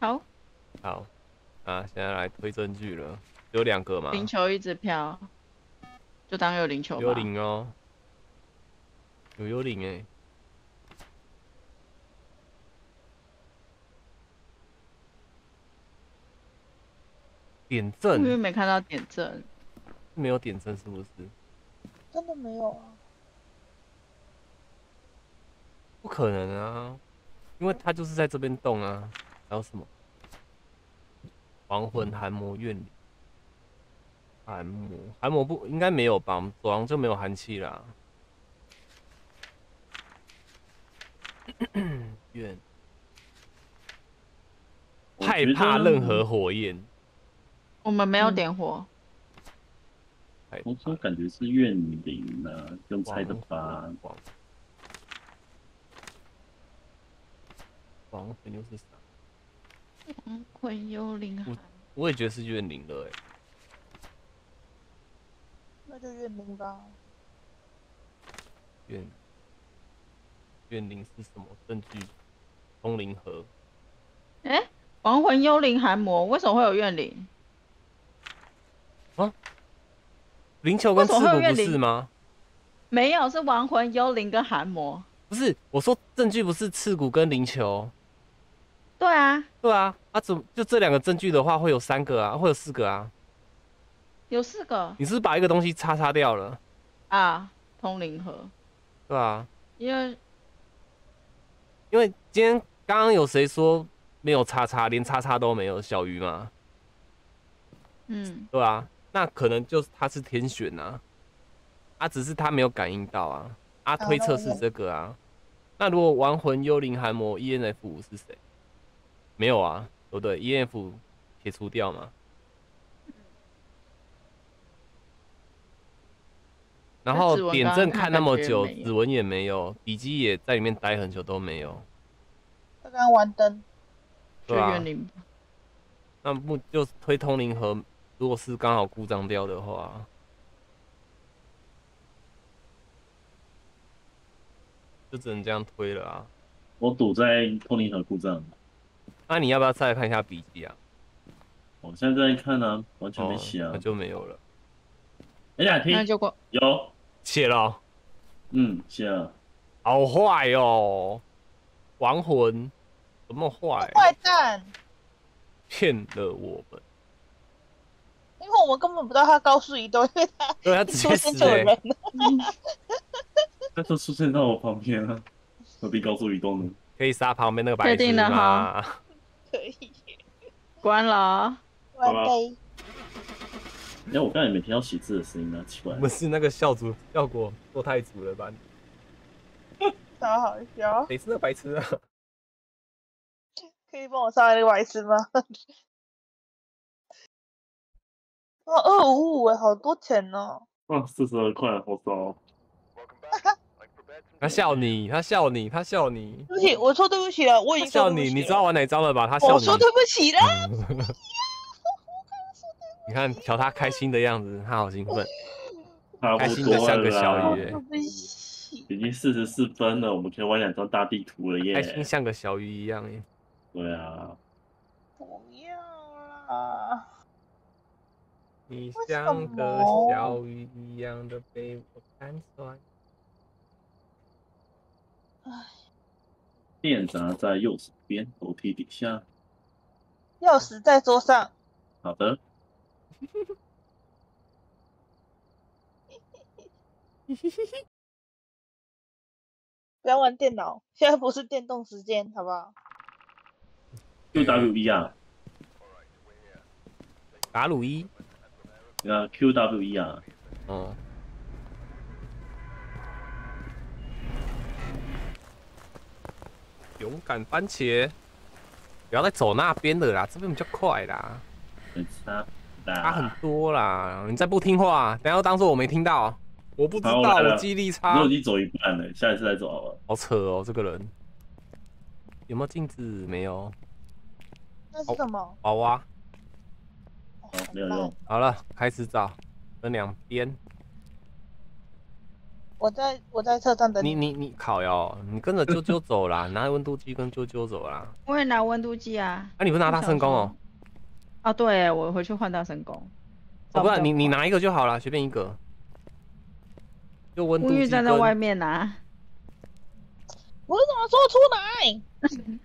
好，
好，啊，现在来推证据了，有两个嘛，
零球一直飘，就当有零球吧。
幽灵哦，有幽灵哎、点阵
因为
阵
没看到点阵。
没有点阵是不是？
真的没有啊。
不可能啊，因为他就是在这边动啊。还有什么？亡魂寒魔怨灵，寒魔寒魔不应该没有吧？我们走廊就没有寒气啦。*coughs* 怨害怕任何火焰，
我们没有
嗯
点火，
害
我说感觉是怨灵啊，用猜的吧？
亡亡魂又是啥？
亡，魂幽灵
我。我也觉得是怨灵了哎、
那就怨灵吧。
怨怨灵是什么证据？通灵盒。
哎，亡魂幽灵寒魔为什么会有怨灵？
灵球跟刺骨不是吗？
没有，是亡魂幽灵跟寒魔。
不是，我说证据不是刺骨跟灵球。
对啊，
对啊，啊怎么就这两个证据的话会有三个啊，会有四个啊？
有四个
你是不是把一个东西叉叉掉了？
啊，通灵盒。
对啊，
因为
因为今天刚刚有谁说没有叉叉，连叉叉都没有？小鱼吗？
嗯，
对啊，那可能就是他是天选啊，啊，只是他没有感应到啊，啊，推测是这个啊。那如果亡魂、幽灵、寒魔、ENF 五是谁？没有啊，对不对？ENF 撇除掉嘛。然后点阵
看
看那么久，指纹也没有，笔记也在里面待很久都没有，
他刚刚关灯，
就
对啊那不就是推通灵盒？如果是刚好故障掉的话，就只能这样推了啊。
我赌在通灵盒故障。
那你要不要再看一下笔记啊？
我现在在看啊，完全没写啊
哦那。就没有了。
哎呀，听
那就过。
有，
写了哦，
嗯，写了。
好坏哦，亡魂怎么坏？
坏蛋！
骗了我们。
因为我们根本不知道他高速移动，因为他出现就有
欸
人了。*laughs*
他就出现在我旁边啊，何必高速移动呢？
可以杀旁边那个白痴
确定了
吗？
可以，
关了哦。
好吧
关灯。
哎，我刚才也没听到写字的声音啊，奇怪。
不是那个效果效果做太足了吧？*laughs*
超好笑，
谁是那白痴啊？
可以帮我上来那个白痴吗？哦，二五五哎，好多钱哦！
啊，四十二块，好少哦。
Welcome back. Like prepared some
他笑你，他笑你，他笑你，
对不起，我说对不起了，我已
经笑你，你知道玩哪招了吧？他笑你。
我说对不起了，*laughs*
你看，瞧他开心的样子，他好兴奋，*laughs*
差不
开心的像个小鱼欸
对不起。
已经四十四分了，我们可以玩两张大地图了耶
开。心像个小鱼一样耶。
对啊，
不要啦！
你
什
像个
么
小鱼一样的被我看穿。
电闸在右手边楼梯底下。
钥匙在桌上，
好的，*laughs*
不要玩电脑，现在不是电动时间，好不好
？Q W E 啊，
打鲁伊，
啊 Q W E 啊，
嗯。勇敢番茄，不要再走那边了啦，这边比较快啦，
很差
差很。多啦。你再不听话，等下又当做我没听到，我不知道，我记忆力差
我已，经走一半了，下一次再走好了。
好扯哦，这个人有没有镜子？没有，
那是什么？
娃娃。
没有用。。
好了，开始找，分两边。
我在我在车站等
你你你烤哟，你跟着啾啾走啦，*laughs* 拿温度计跟啾啾走啦。
我也拿温度计啊。
啊，你不拿大圣功哦？
啊，对，我回去换大神功。
哦，不是，
找到
你你拿一个就好了，随便一个。就温度计
站在外面拿。
我怎么说出来？*laughs*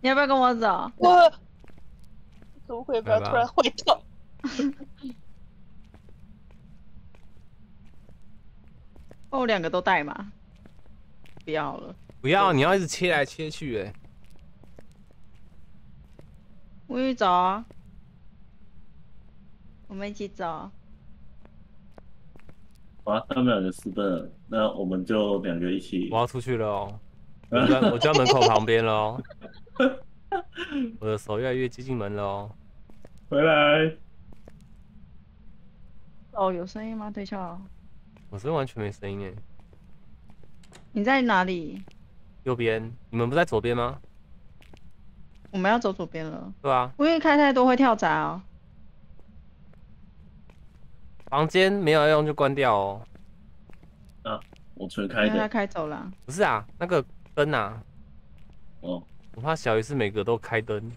你要不要跟我走？
我可不会不要突然回头？*laughs*
哦，我两个都带嘛。不要了，
不要，你要一直切来切去，哎，
乌玉走啊。我们一起走。
好啊，他们两个私奔了，那我们就两个一起
我。要出去了哦，*laughs* 我我就在门口旁边了哦。*laughs* *laughs* 我的手越来越接近门了哦。
回来。
哦，有声音吗？对笑。
我这边完全没声音哎。
你在哪里？
右边，你们不在左边吗？
我们要走左边了。
对啊，
因为开太多会跳闸哦。
房间没有要用就关掉哦。
我全开
因为他。开走了。
不是啊，那个灯啊，
哦，
我怕小鱼是每个都开灯。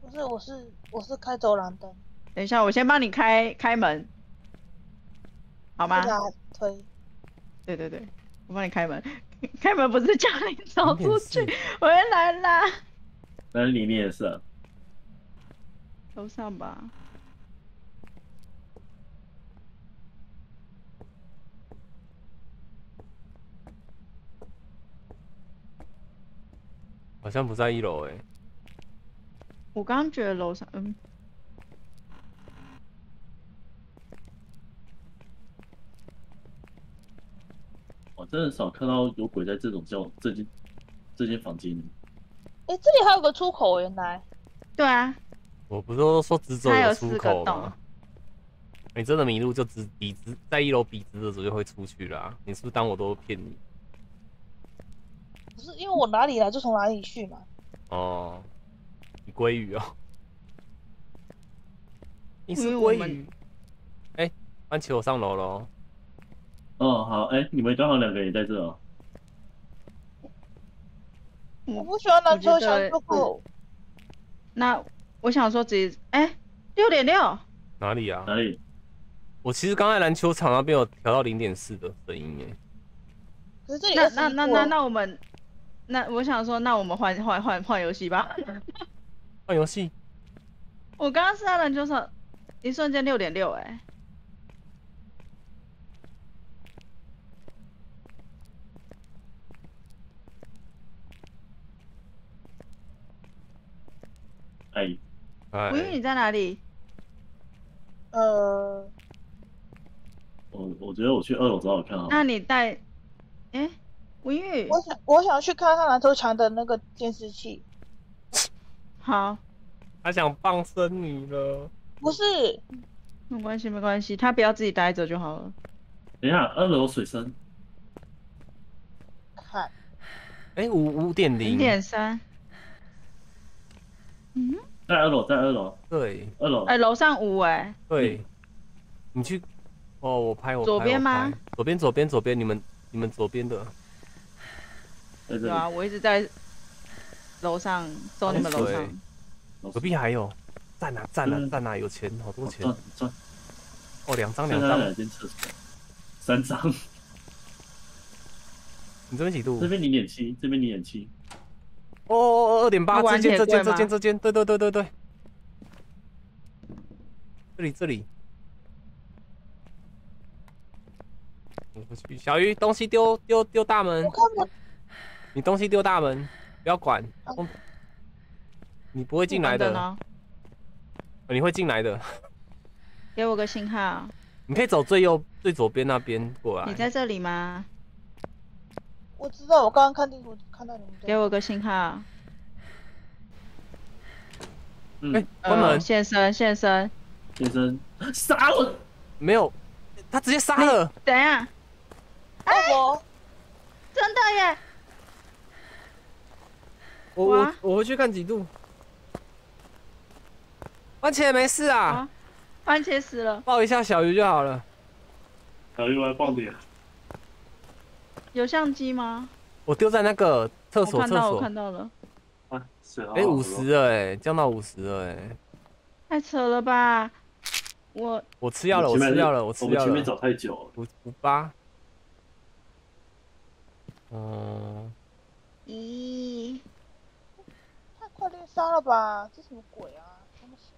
不是，我是我是开走廊灯，
等一下，我先帮你开开门，好吗
推。
对对对，我帮你开门。开门不是叫你走出去
点，
回来啦。
但是里面也是啊。
楼上吧。
好像不在一楼哎。
我刚刚觉得楼上，嗯，
我真的少看到有鬼在这种叫这间这间房间里。
哎，这里还有个出口，原来。
对啊，
我不是都说直走
它有
出口吗？你真的迷路就直笔直在一楼笔直的时候就会出去啦、你是不是当我都骗你？
不是因为我哪里来就从哪里去嘛。
哦，你鲑鱼哦，你是鲑鱼。哎、番茄我上楼喽。
哦，好，哎，你们刚好两个也在这哦。
我不喜欢篮球小
我觉得
出口。
那我想说直接，哎，六点六，
哪里啊？
哪里？
我其实刚在篮球场那边有调到零点四的声音哎。
可是这里
那那那那那我们，那我想说，那我们换换换换游戏吧。
换游戏，*laughs*
我刚刚是在篮球场，一瞬间六点六，哎，
哎，
哎
吴，玉你在哪里？
呃，
我我觉得我去二楼找找看啊。
那你带，哎，吴玉，
我想我想去看看篮球场的那个监视器。
好，
他想傍身你了。
不是，
没关系没关系，他不要自己待着就好了。
等一下，二楼水深。
看
哎、五五点
零
零，
点三，嗯，
在二楼，在二楼，
对
二楼。
哎，楼上五，哎，
对，你去，哦，我拍我拍
左边吗
左边左边左边，你们你们左边的。
对啊，我一直在楼上，走你们楼上。
隔壁还有，赞啊赞啊
嗯。
赞啊，有钱，好多钱。
赚赚，
哦，两张两张。
两，间厕所，三张。*laughs*
你这边几度？
这？边零点七，这边零点七。
哦哦哦，二点八，
他玩
这间这间
铁柜吗
这间这间，对对对对对，这里这里，我不去，小鱼东西丢丢丢大门。
我，看不
你东西丢大门，不要管，你不会进来的，你会进来的，
给我个信号。
你可以走最右最左边那边过来
你。在这里吗？
我知道，我刚刚看地图看到你们在。
给我个信号。
嗯，
哎，关门
呃，现身现身。
现身，杀我！
没有，他直接杀了。
等一下，
哎，我
真的耶！
我我我回去看几度。番茄没事啊
啊，番茄死了，
抱一下小鱼就好了。
小鱼来放点。
有相机吗？
我丢在那个厕
我看到，我
所厕所。
看到了，
哎，
好
五十了哎，降到五十了哎。
太扯了吧！我
我吃药了，我吃药了，我吃药了。
我们前面找太久了。
五五八。嗯，
咦，
太快猎杀了吧？这什么鬼啊？他们是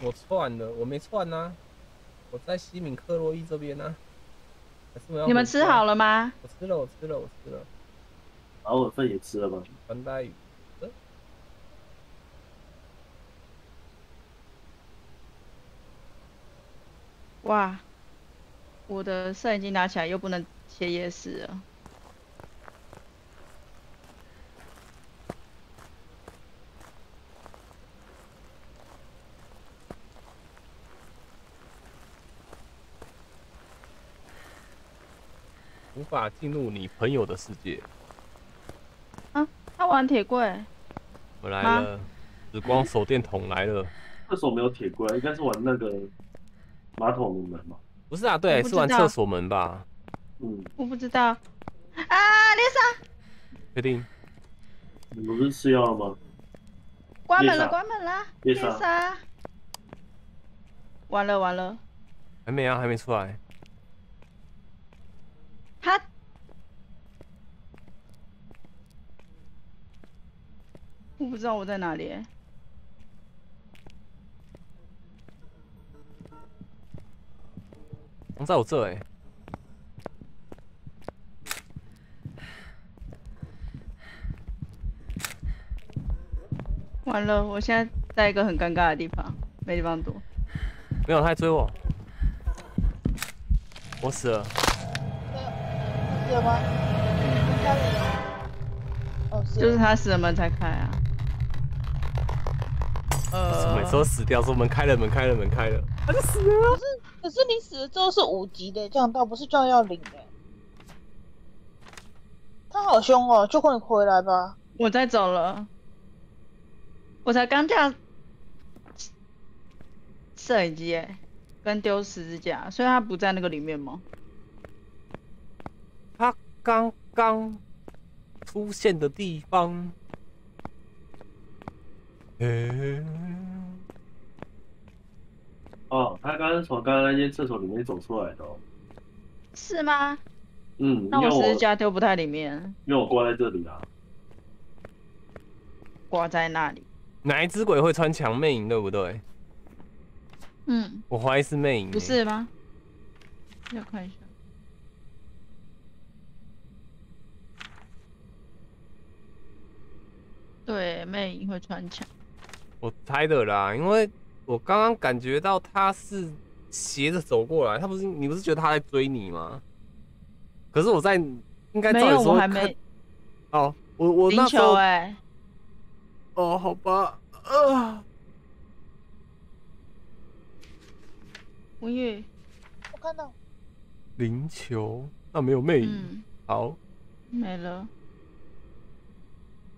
我串了，我没串呐、我在西敏克洛伊这边呢、还是我要
你们吃好？了吗？
我吃了，我吃了，我吃了。
把我的份也吃了吧？
传带鱼。呃
哇，我的摄影机拿起来又不能切夜视了。
无法进入你朋友的世界。
啊他玩铁柜，
我来了，紫光手电筒来了。*laughs*
厕所没有铁柜，应该是玩那个马桶龙门吧。
不是啊，对，是玩厕所门吧？
嗯，
我不知道。啊，丽莎！
确定？
你们不是吃药了吗？
关门了，关门了！猎
猎杀
杀！完了完了，
还没啊，还没出来。
他我不知道我在哪里欸。
在我这哎、
完了，我现在在一个很尴尬的地方，没地方躲。
没有，他在追我，我死了。
是了吗？门开了。哦，是。
就是他死了门才开啊。呃，
每次都死掉，说门开了，门开了，门开了，他就死了。
可是你死了之后是五级的降到，不是降要零的。他好凶哦，就快回来吧。
我在走了，我才刚架摄影机哎，跟丢十字架，所以他不在那个里面吗？
他刚刚出现的地方。诶、
哦，他刚刚从刚刚那间厕所里面走出来的、哦。
是吗？
嗯，
那我十字架丢不太里面，
因为我挂在这里啊。
挂在那里。
哪一只鬼会穿墙魅影，对不对？
嗯，
我怀疑是魅影、
不是吗？要看一下。对，魅影会穿墙。
我猜的啦，因为我刚刚感觉到他是斜着走过来，他不是你不是觉得他在追你吗？可是我在应该照
没有，
理说看
我还没
哦，我我
零
那时候
球哎、
哦，好吧，呃，
文宇，
我看到。
灵球？那没有魅影，
嗯，
好，
没了。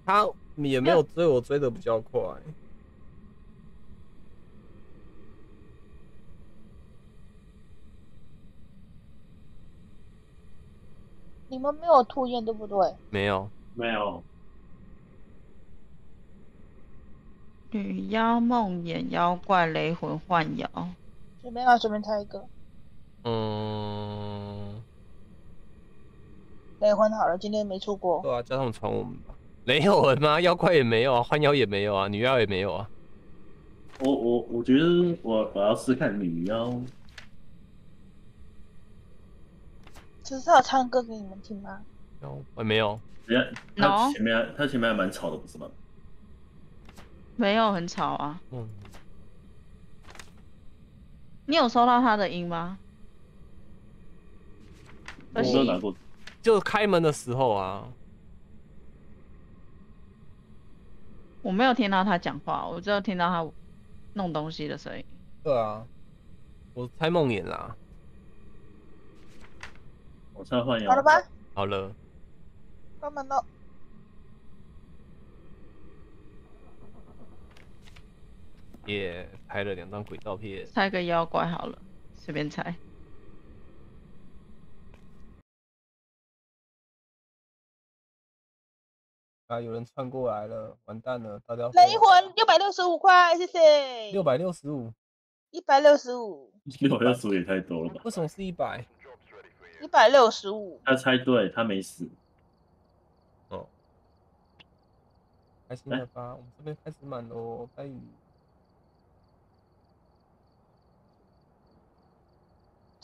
他也没有追我追的比较快，
你们没有吐烟对不对？
没有，
没有，
女妖梦魇妖怪雷魂幻妖，
随便啊，随便猜一个。
嗯，
雷魂好了，今天没出过。
对啊，叫他们传我们吧。雷有人吗？妖怪也没有啊，幻妖也没有啊，女妖也没有啊。
我我我觉得我我要试看女妖，
只是要唱歌给你们听吗？
有，我没有，
人家他前面还他前面还蛮吵的，不是吗？
没有很吵啊。
嗯，
你有收到他的音吗？
我没有拿过，
就开门的时候啊，
我没有听到他讲话，我只有听到他弄东西的声音。
对啊，我猜梦魇啦。
我猜幻影。
好了吧，
好了，
关门了。
也拍了两张鬼照片。
猜个妖怪好了，随便猜。
啊，有人窜过来了，完蛋了，大家
雷魂六百六十五块，谢谢。
六百六十五，
一百六十五，
六要数也太多了吧？
为什么是一百？
一百六十五。
他猜对，他没死。
哦，开心了吧？我们这边开始满喽，该雨。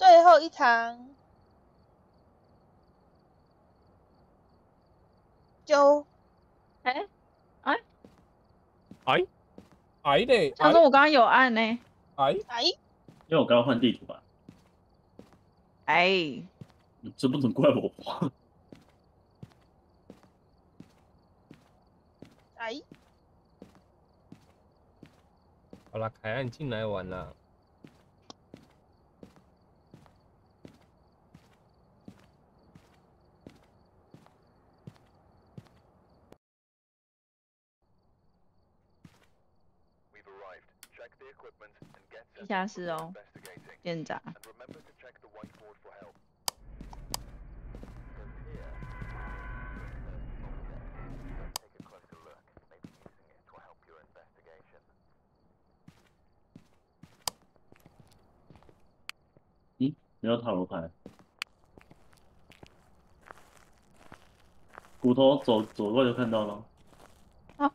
最后一场，就
哎、哎，
哎，哎嘞，
他说我刚刚有按呢、
哎，
哎，
因为我刚刚换地图吧，
哎，
这不能怪我。
哎，
好了，凯安进来玩啦。
地下室哦，店长。
And remember to check the whiteboard for help. Because here, take a closer 地下室哦，电闸。咦，
没有塔罗牌。骨头走走过就看到了。
啊，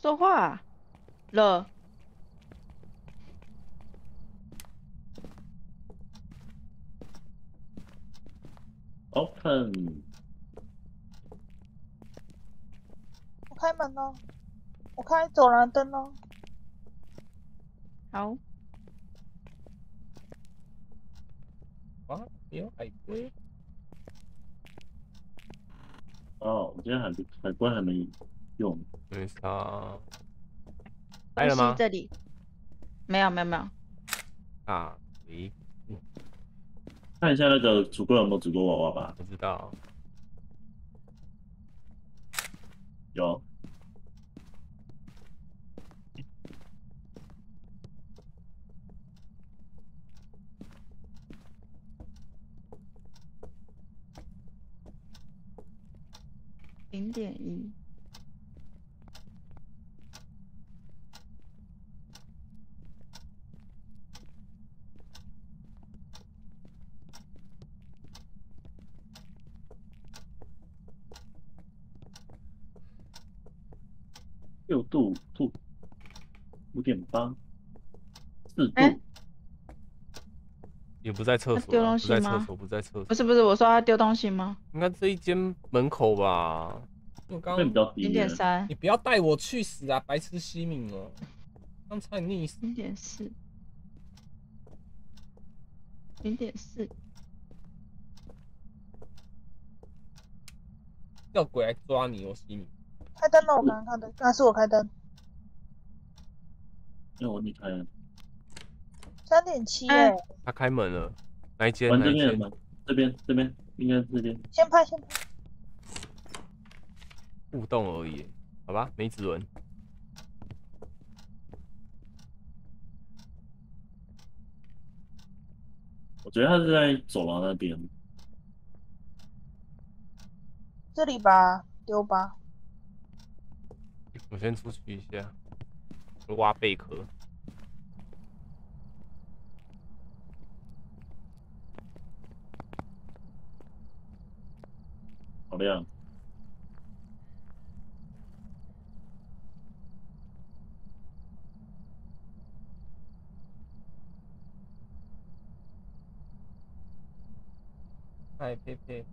说话了。
Open，
我开门了。我开走廊灯哦。
好，
啊，有海龟。
哦，我今天海海龟还没用，
没啥。来了吗？
这里没有没有没有，
啊，咦，
看一下那个主播有没有主播娃娃吧。
不知道。
有，
零点一。
六度度五点八，四度。
哎
也不在厕所啊，
丢东西吗
在厕所，不在厕所
不。是不是，我说他丢东西吗？
应该这一间门口吧？我刚
刚比较低
零
耶。
点三，
你不要带我去死啊！白痴西敏哦，刚才溺死。
零点四，零点四，
叫鬼来抓你哦，西敏。
开灯了，我刚刚看的，刚才是我开灯。
因为我你开了，
三点七
哎
耶，
他开门了，哪一间？
玩
哪一间？
这边的吗？这边这边应该是这边。
先拍先拍。
互动而已，好吧？没指纹。
我觉得他是在走廊那边。
这里吧，丢吧。
我先出去一下，挖贝壳。
好亮，
嗨，佩佩。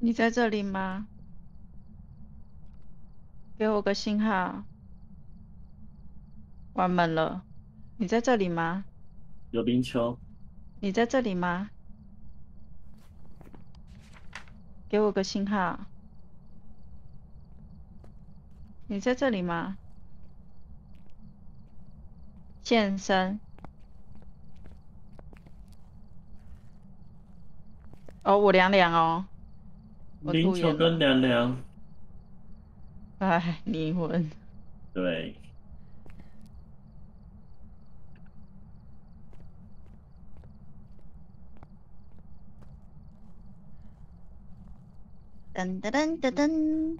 你在这里吗？给我个信号。关门了，你在这里吗？
有冰球，
你在这里吗？给我个信号。你在这里吗？健身。哦，我凉凉哦。我
冰
吐烟
球跟
了。
凉凉，
哎，离婚。
对，
噔噔噔噔噔。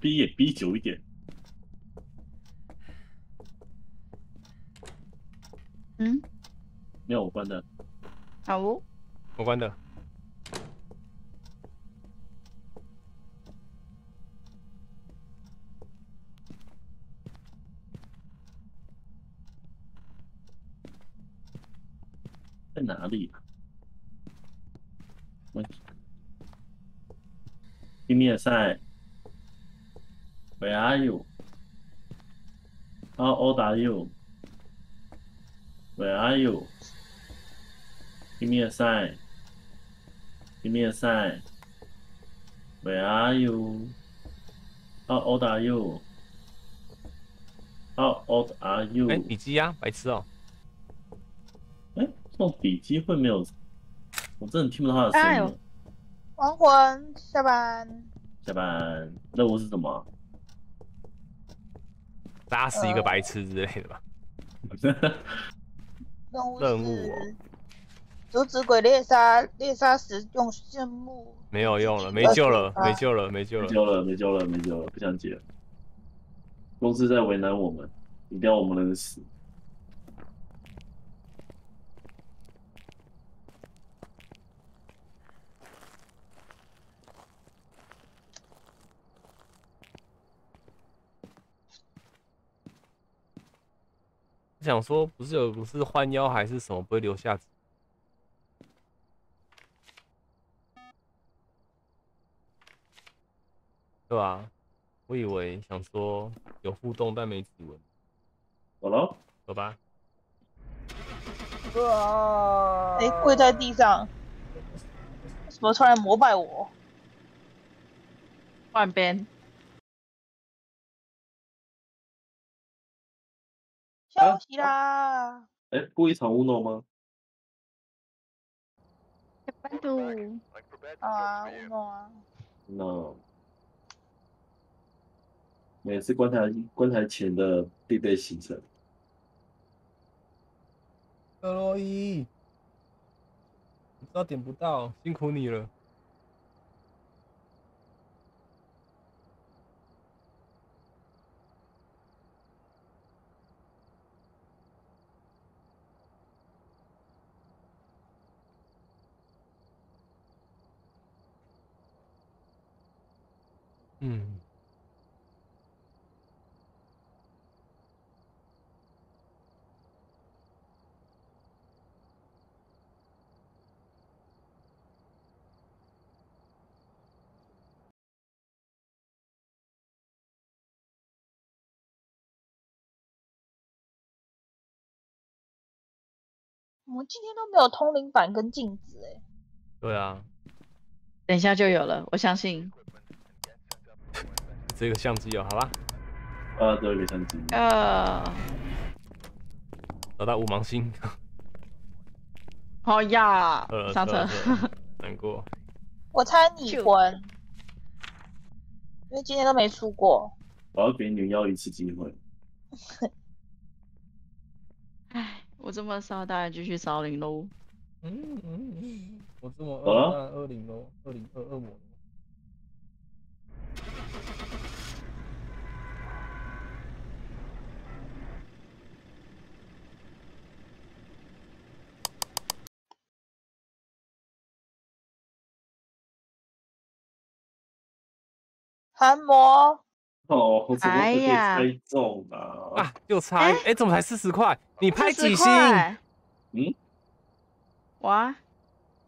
逼也逼久一点。
嗯，
没有我关的，
好哦。
我关的。
在哪里啊？我 Give me a sign. Where are you? How old are you? Where are you? Give me a sign. Give me a sign. Where are you? How old are you? How old are you?
哎、你鸡呀，白痴哦、
哎，这种笔记会没有？我真的听不到他的声音
哎呦。
亡魂下班，
下班任务是什么？
杀死一个
呃
白痴之类的吧。*laughs*
任务
任务
阻止鬼猎杀，猎杀时用圣木。
没有用了，
呃
没救了，
啊
没救了，没救了。
没救了，没救了，没救了，不想解了。公司在为难我们，一定要我们能死。
想说，不是有不是换腰还是什么，不会留下。对吧？我以为想说有互动，但没指纹。
好了，
走吧。
哇！哎，跪在地上，为什么突然膜拜我？
换边，
啦！
哎，故意闯乌诺吗？
啊乌诺啊
！no，每次观台观台前的必备行程。
克洛伊，你知道点不到，辛苦你了。嗯，
我们今天都没有通灵板跟镜子哎。
对啊，
等一下就有了，我相信。
这个相机哦，好吧，
啊，这个相机。
呃，
找到五芒星，
好呀
呃，，
上车。*laughs*
难过。
我猜你婚，因为今天都没出过。
我要给女妖一次机会。
唉，我这么烧，当然继续烧零喽。
嗯嗯嗯，我这么
好了
二二零喽，二零二二魔咯。
寒魔，
哦，怎么会被
哎呀
猜中啊？
啊，又猜哎、
哎
怎么才四十块？你拍
40
几星？
嗯，
哇，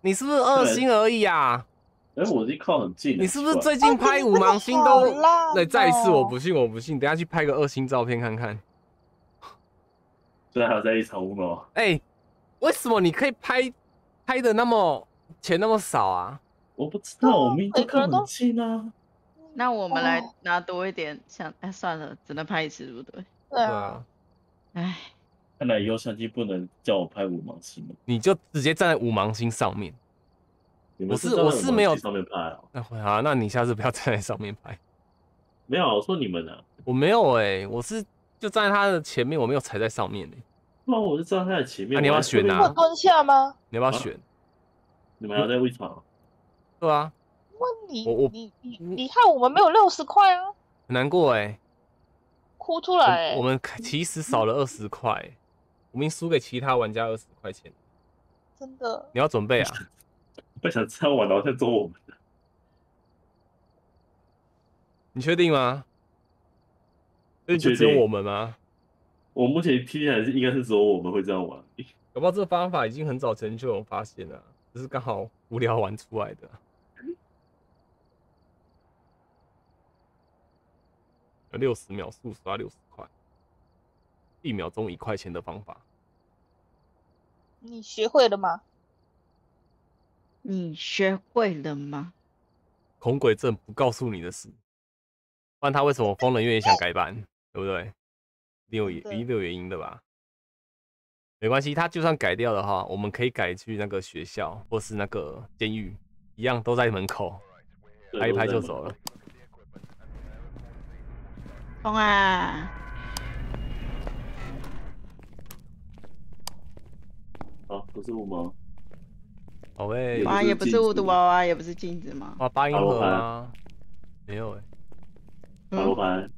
你是不是二星而已啊？
哎，我离靠很近。
你是不是最近拍五芒星都？对，再一次，
哦
我不信，我不信，等下去拍个二星照片看看。
现在还有在一场乌诺？
哎、为什么你可以拍拍的那么钱那么少啊？
我不知道，我明明都靠
每个人都
很近啊。
那我们来
哦
拿多一点，想哎算了，只能拍一次，对不对？
对啊，
唉，
看来以后相机不能叫我拍五芒星了。
你就直接站在五芒星上面。
你们
我是
站在
我是没有
星上面拍啊？
那会啊，那你下次不要站在上面拍。
没有啊，我说你们啊。
我没有哎、我是就站在他的前面，我没有踩在上面呢、
那我就站在他的前面。
那你要不要选啊
我还特别
我蹲下吗？
啊
你要不要选？
你们还要在一场？
对啊，
问你
我我
你你你害我们没有六十块啊，
很难过哎、
哭出来、欸。
我我们其实少了二十块，我们输给其他玩家二十块钱。
真的
你要准备啊？
不想这样玩，然后再捉我们。
你确定吗？所以就
确定
只有我们吗？
我目前听起来是应该是只有我们会这样玩。
搞不好这个方法已经很早前就有发现了，只是刚好无聊玩出来的。六十秒速刷六十块，一秒钟一块钱的方法。
你学会了吗？
你学会了吗？
恐鬼症不告诉你的事，不然他为什么疯人院也想改版，对不对？一定有一
真的
定有原因的吧？没关系，他就算改掉的话，我们可以改去那个学校或是那个监狱，一样都在门口，拍一拍就走了。。
风啊！
好、不是雾吗？
宝
贝，
啊，也不是雾的娃娃，也不是镜子吗？
哇、八音盒？没有哎、欸，
塔罗，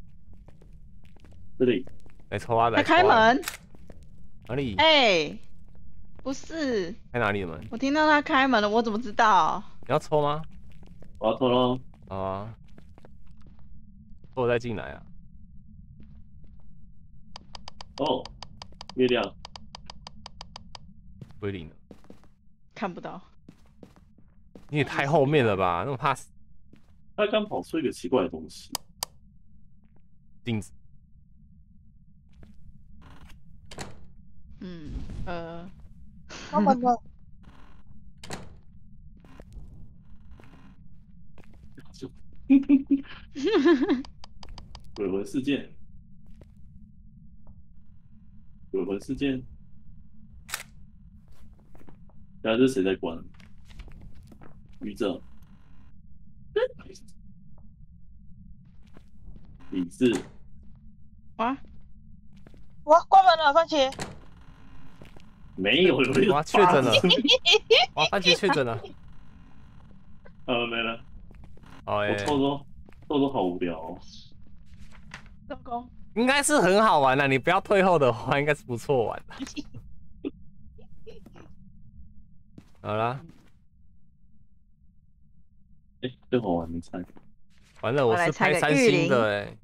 这里，
来抽啊，来
开门，
哪里？
哎、不是，
开哪里的门？
我听到他开门了，我怎么知道？
你要抽吗？
我要抽喽。
好啊，我再进来啊。
哦，月亮，
归零了，
看不到，
你也太后面了吧？那么怕死
他刚跑出一个奇怪的东西。
钉子。
嗯，呃，
关门了，
就 *laughs* 鬼魂事件，鬼魂事件。然后这是谁在关？宇宙。李智，
啊？
我，关门了，番茄，
没有我有
哇，确诊了！*laughs* 哇，番茄确诊了。*laughs*
呃，没了。
好诶、
我抽抽抽抽好无聊、哦。
周公，
应该是很好玩的。你不要退后的话，应该是不错玩的。*laughs* 好啦，
哎、最好玩，你猜？
完了，我是
猜
三星的哎、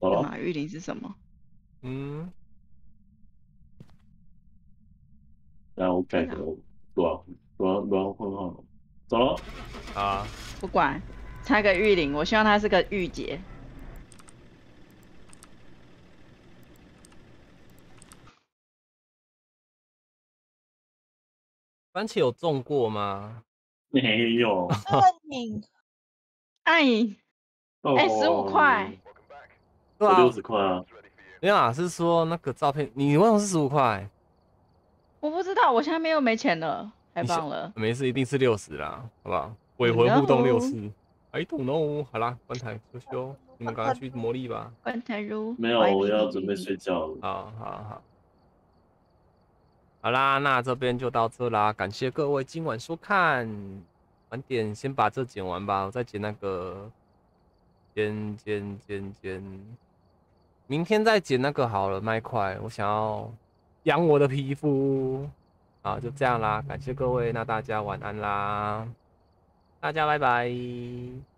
走了，
马玉林是什么？
嗯，
然后我改个软软软混号，走了。
啊，
不管，猜个玉林，我希望他是个玉姐。
番茄有中过吗？
没有，
暗影，
暗影，哎十五块
对啊，
六十块啊，
没有啊，是说那个照片，你为什么是十五块？
我不知道，我现在没有没钱了，太棒了。
没事，一定是六十啦，好不好？鬼
You
魂互动六十，I don't know。好啦，关台休休，你们赶快去磨力吧。
关台如
没有，我要准备睡觉了。
好好好，好啦，那这边就到这啦，感谢各位今晚收看。晚点先把这剪完吧，我再剪那个剪剪剪剪，明天再剪那个好了，麦块，我想要养我的皮肤。好，就这样啦，感谢各位，那大家晚安啦，大家拜拜。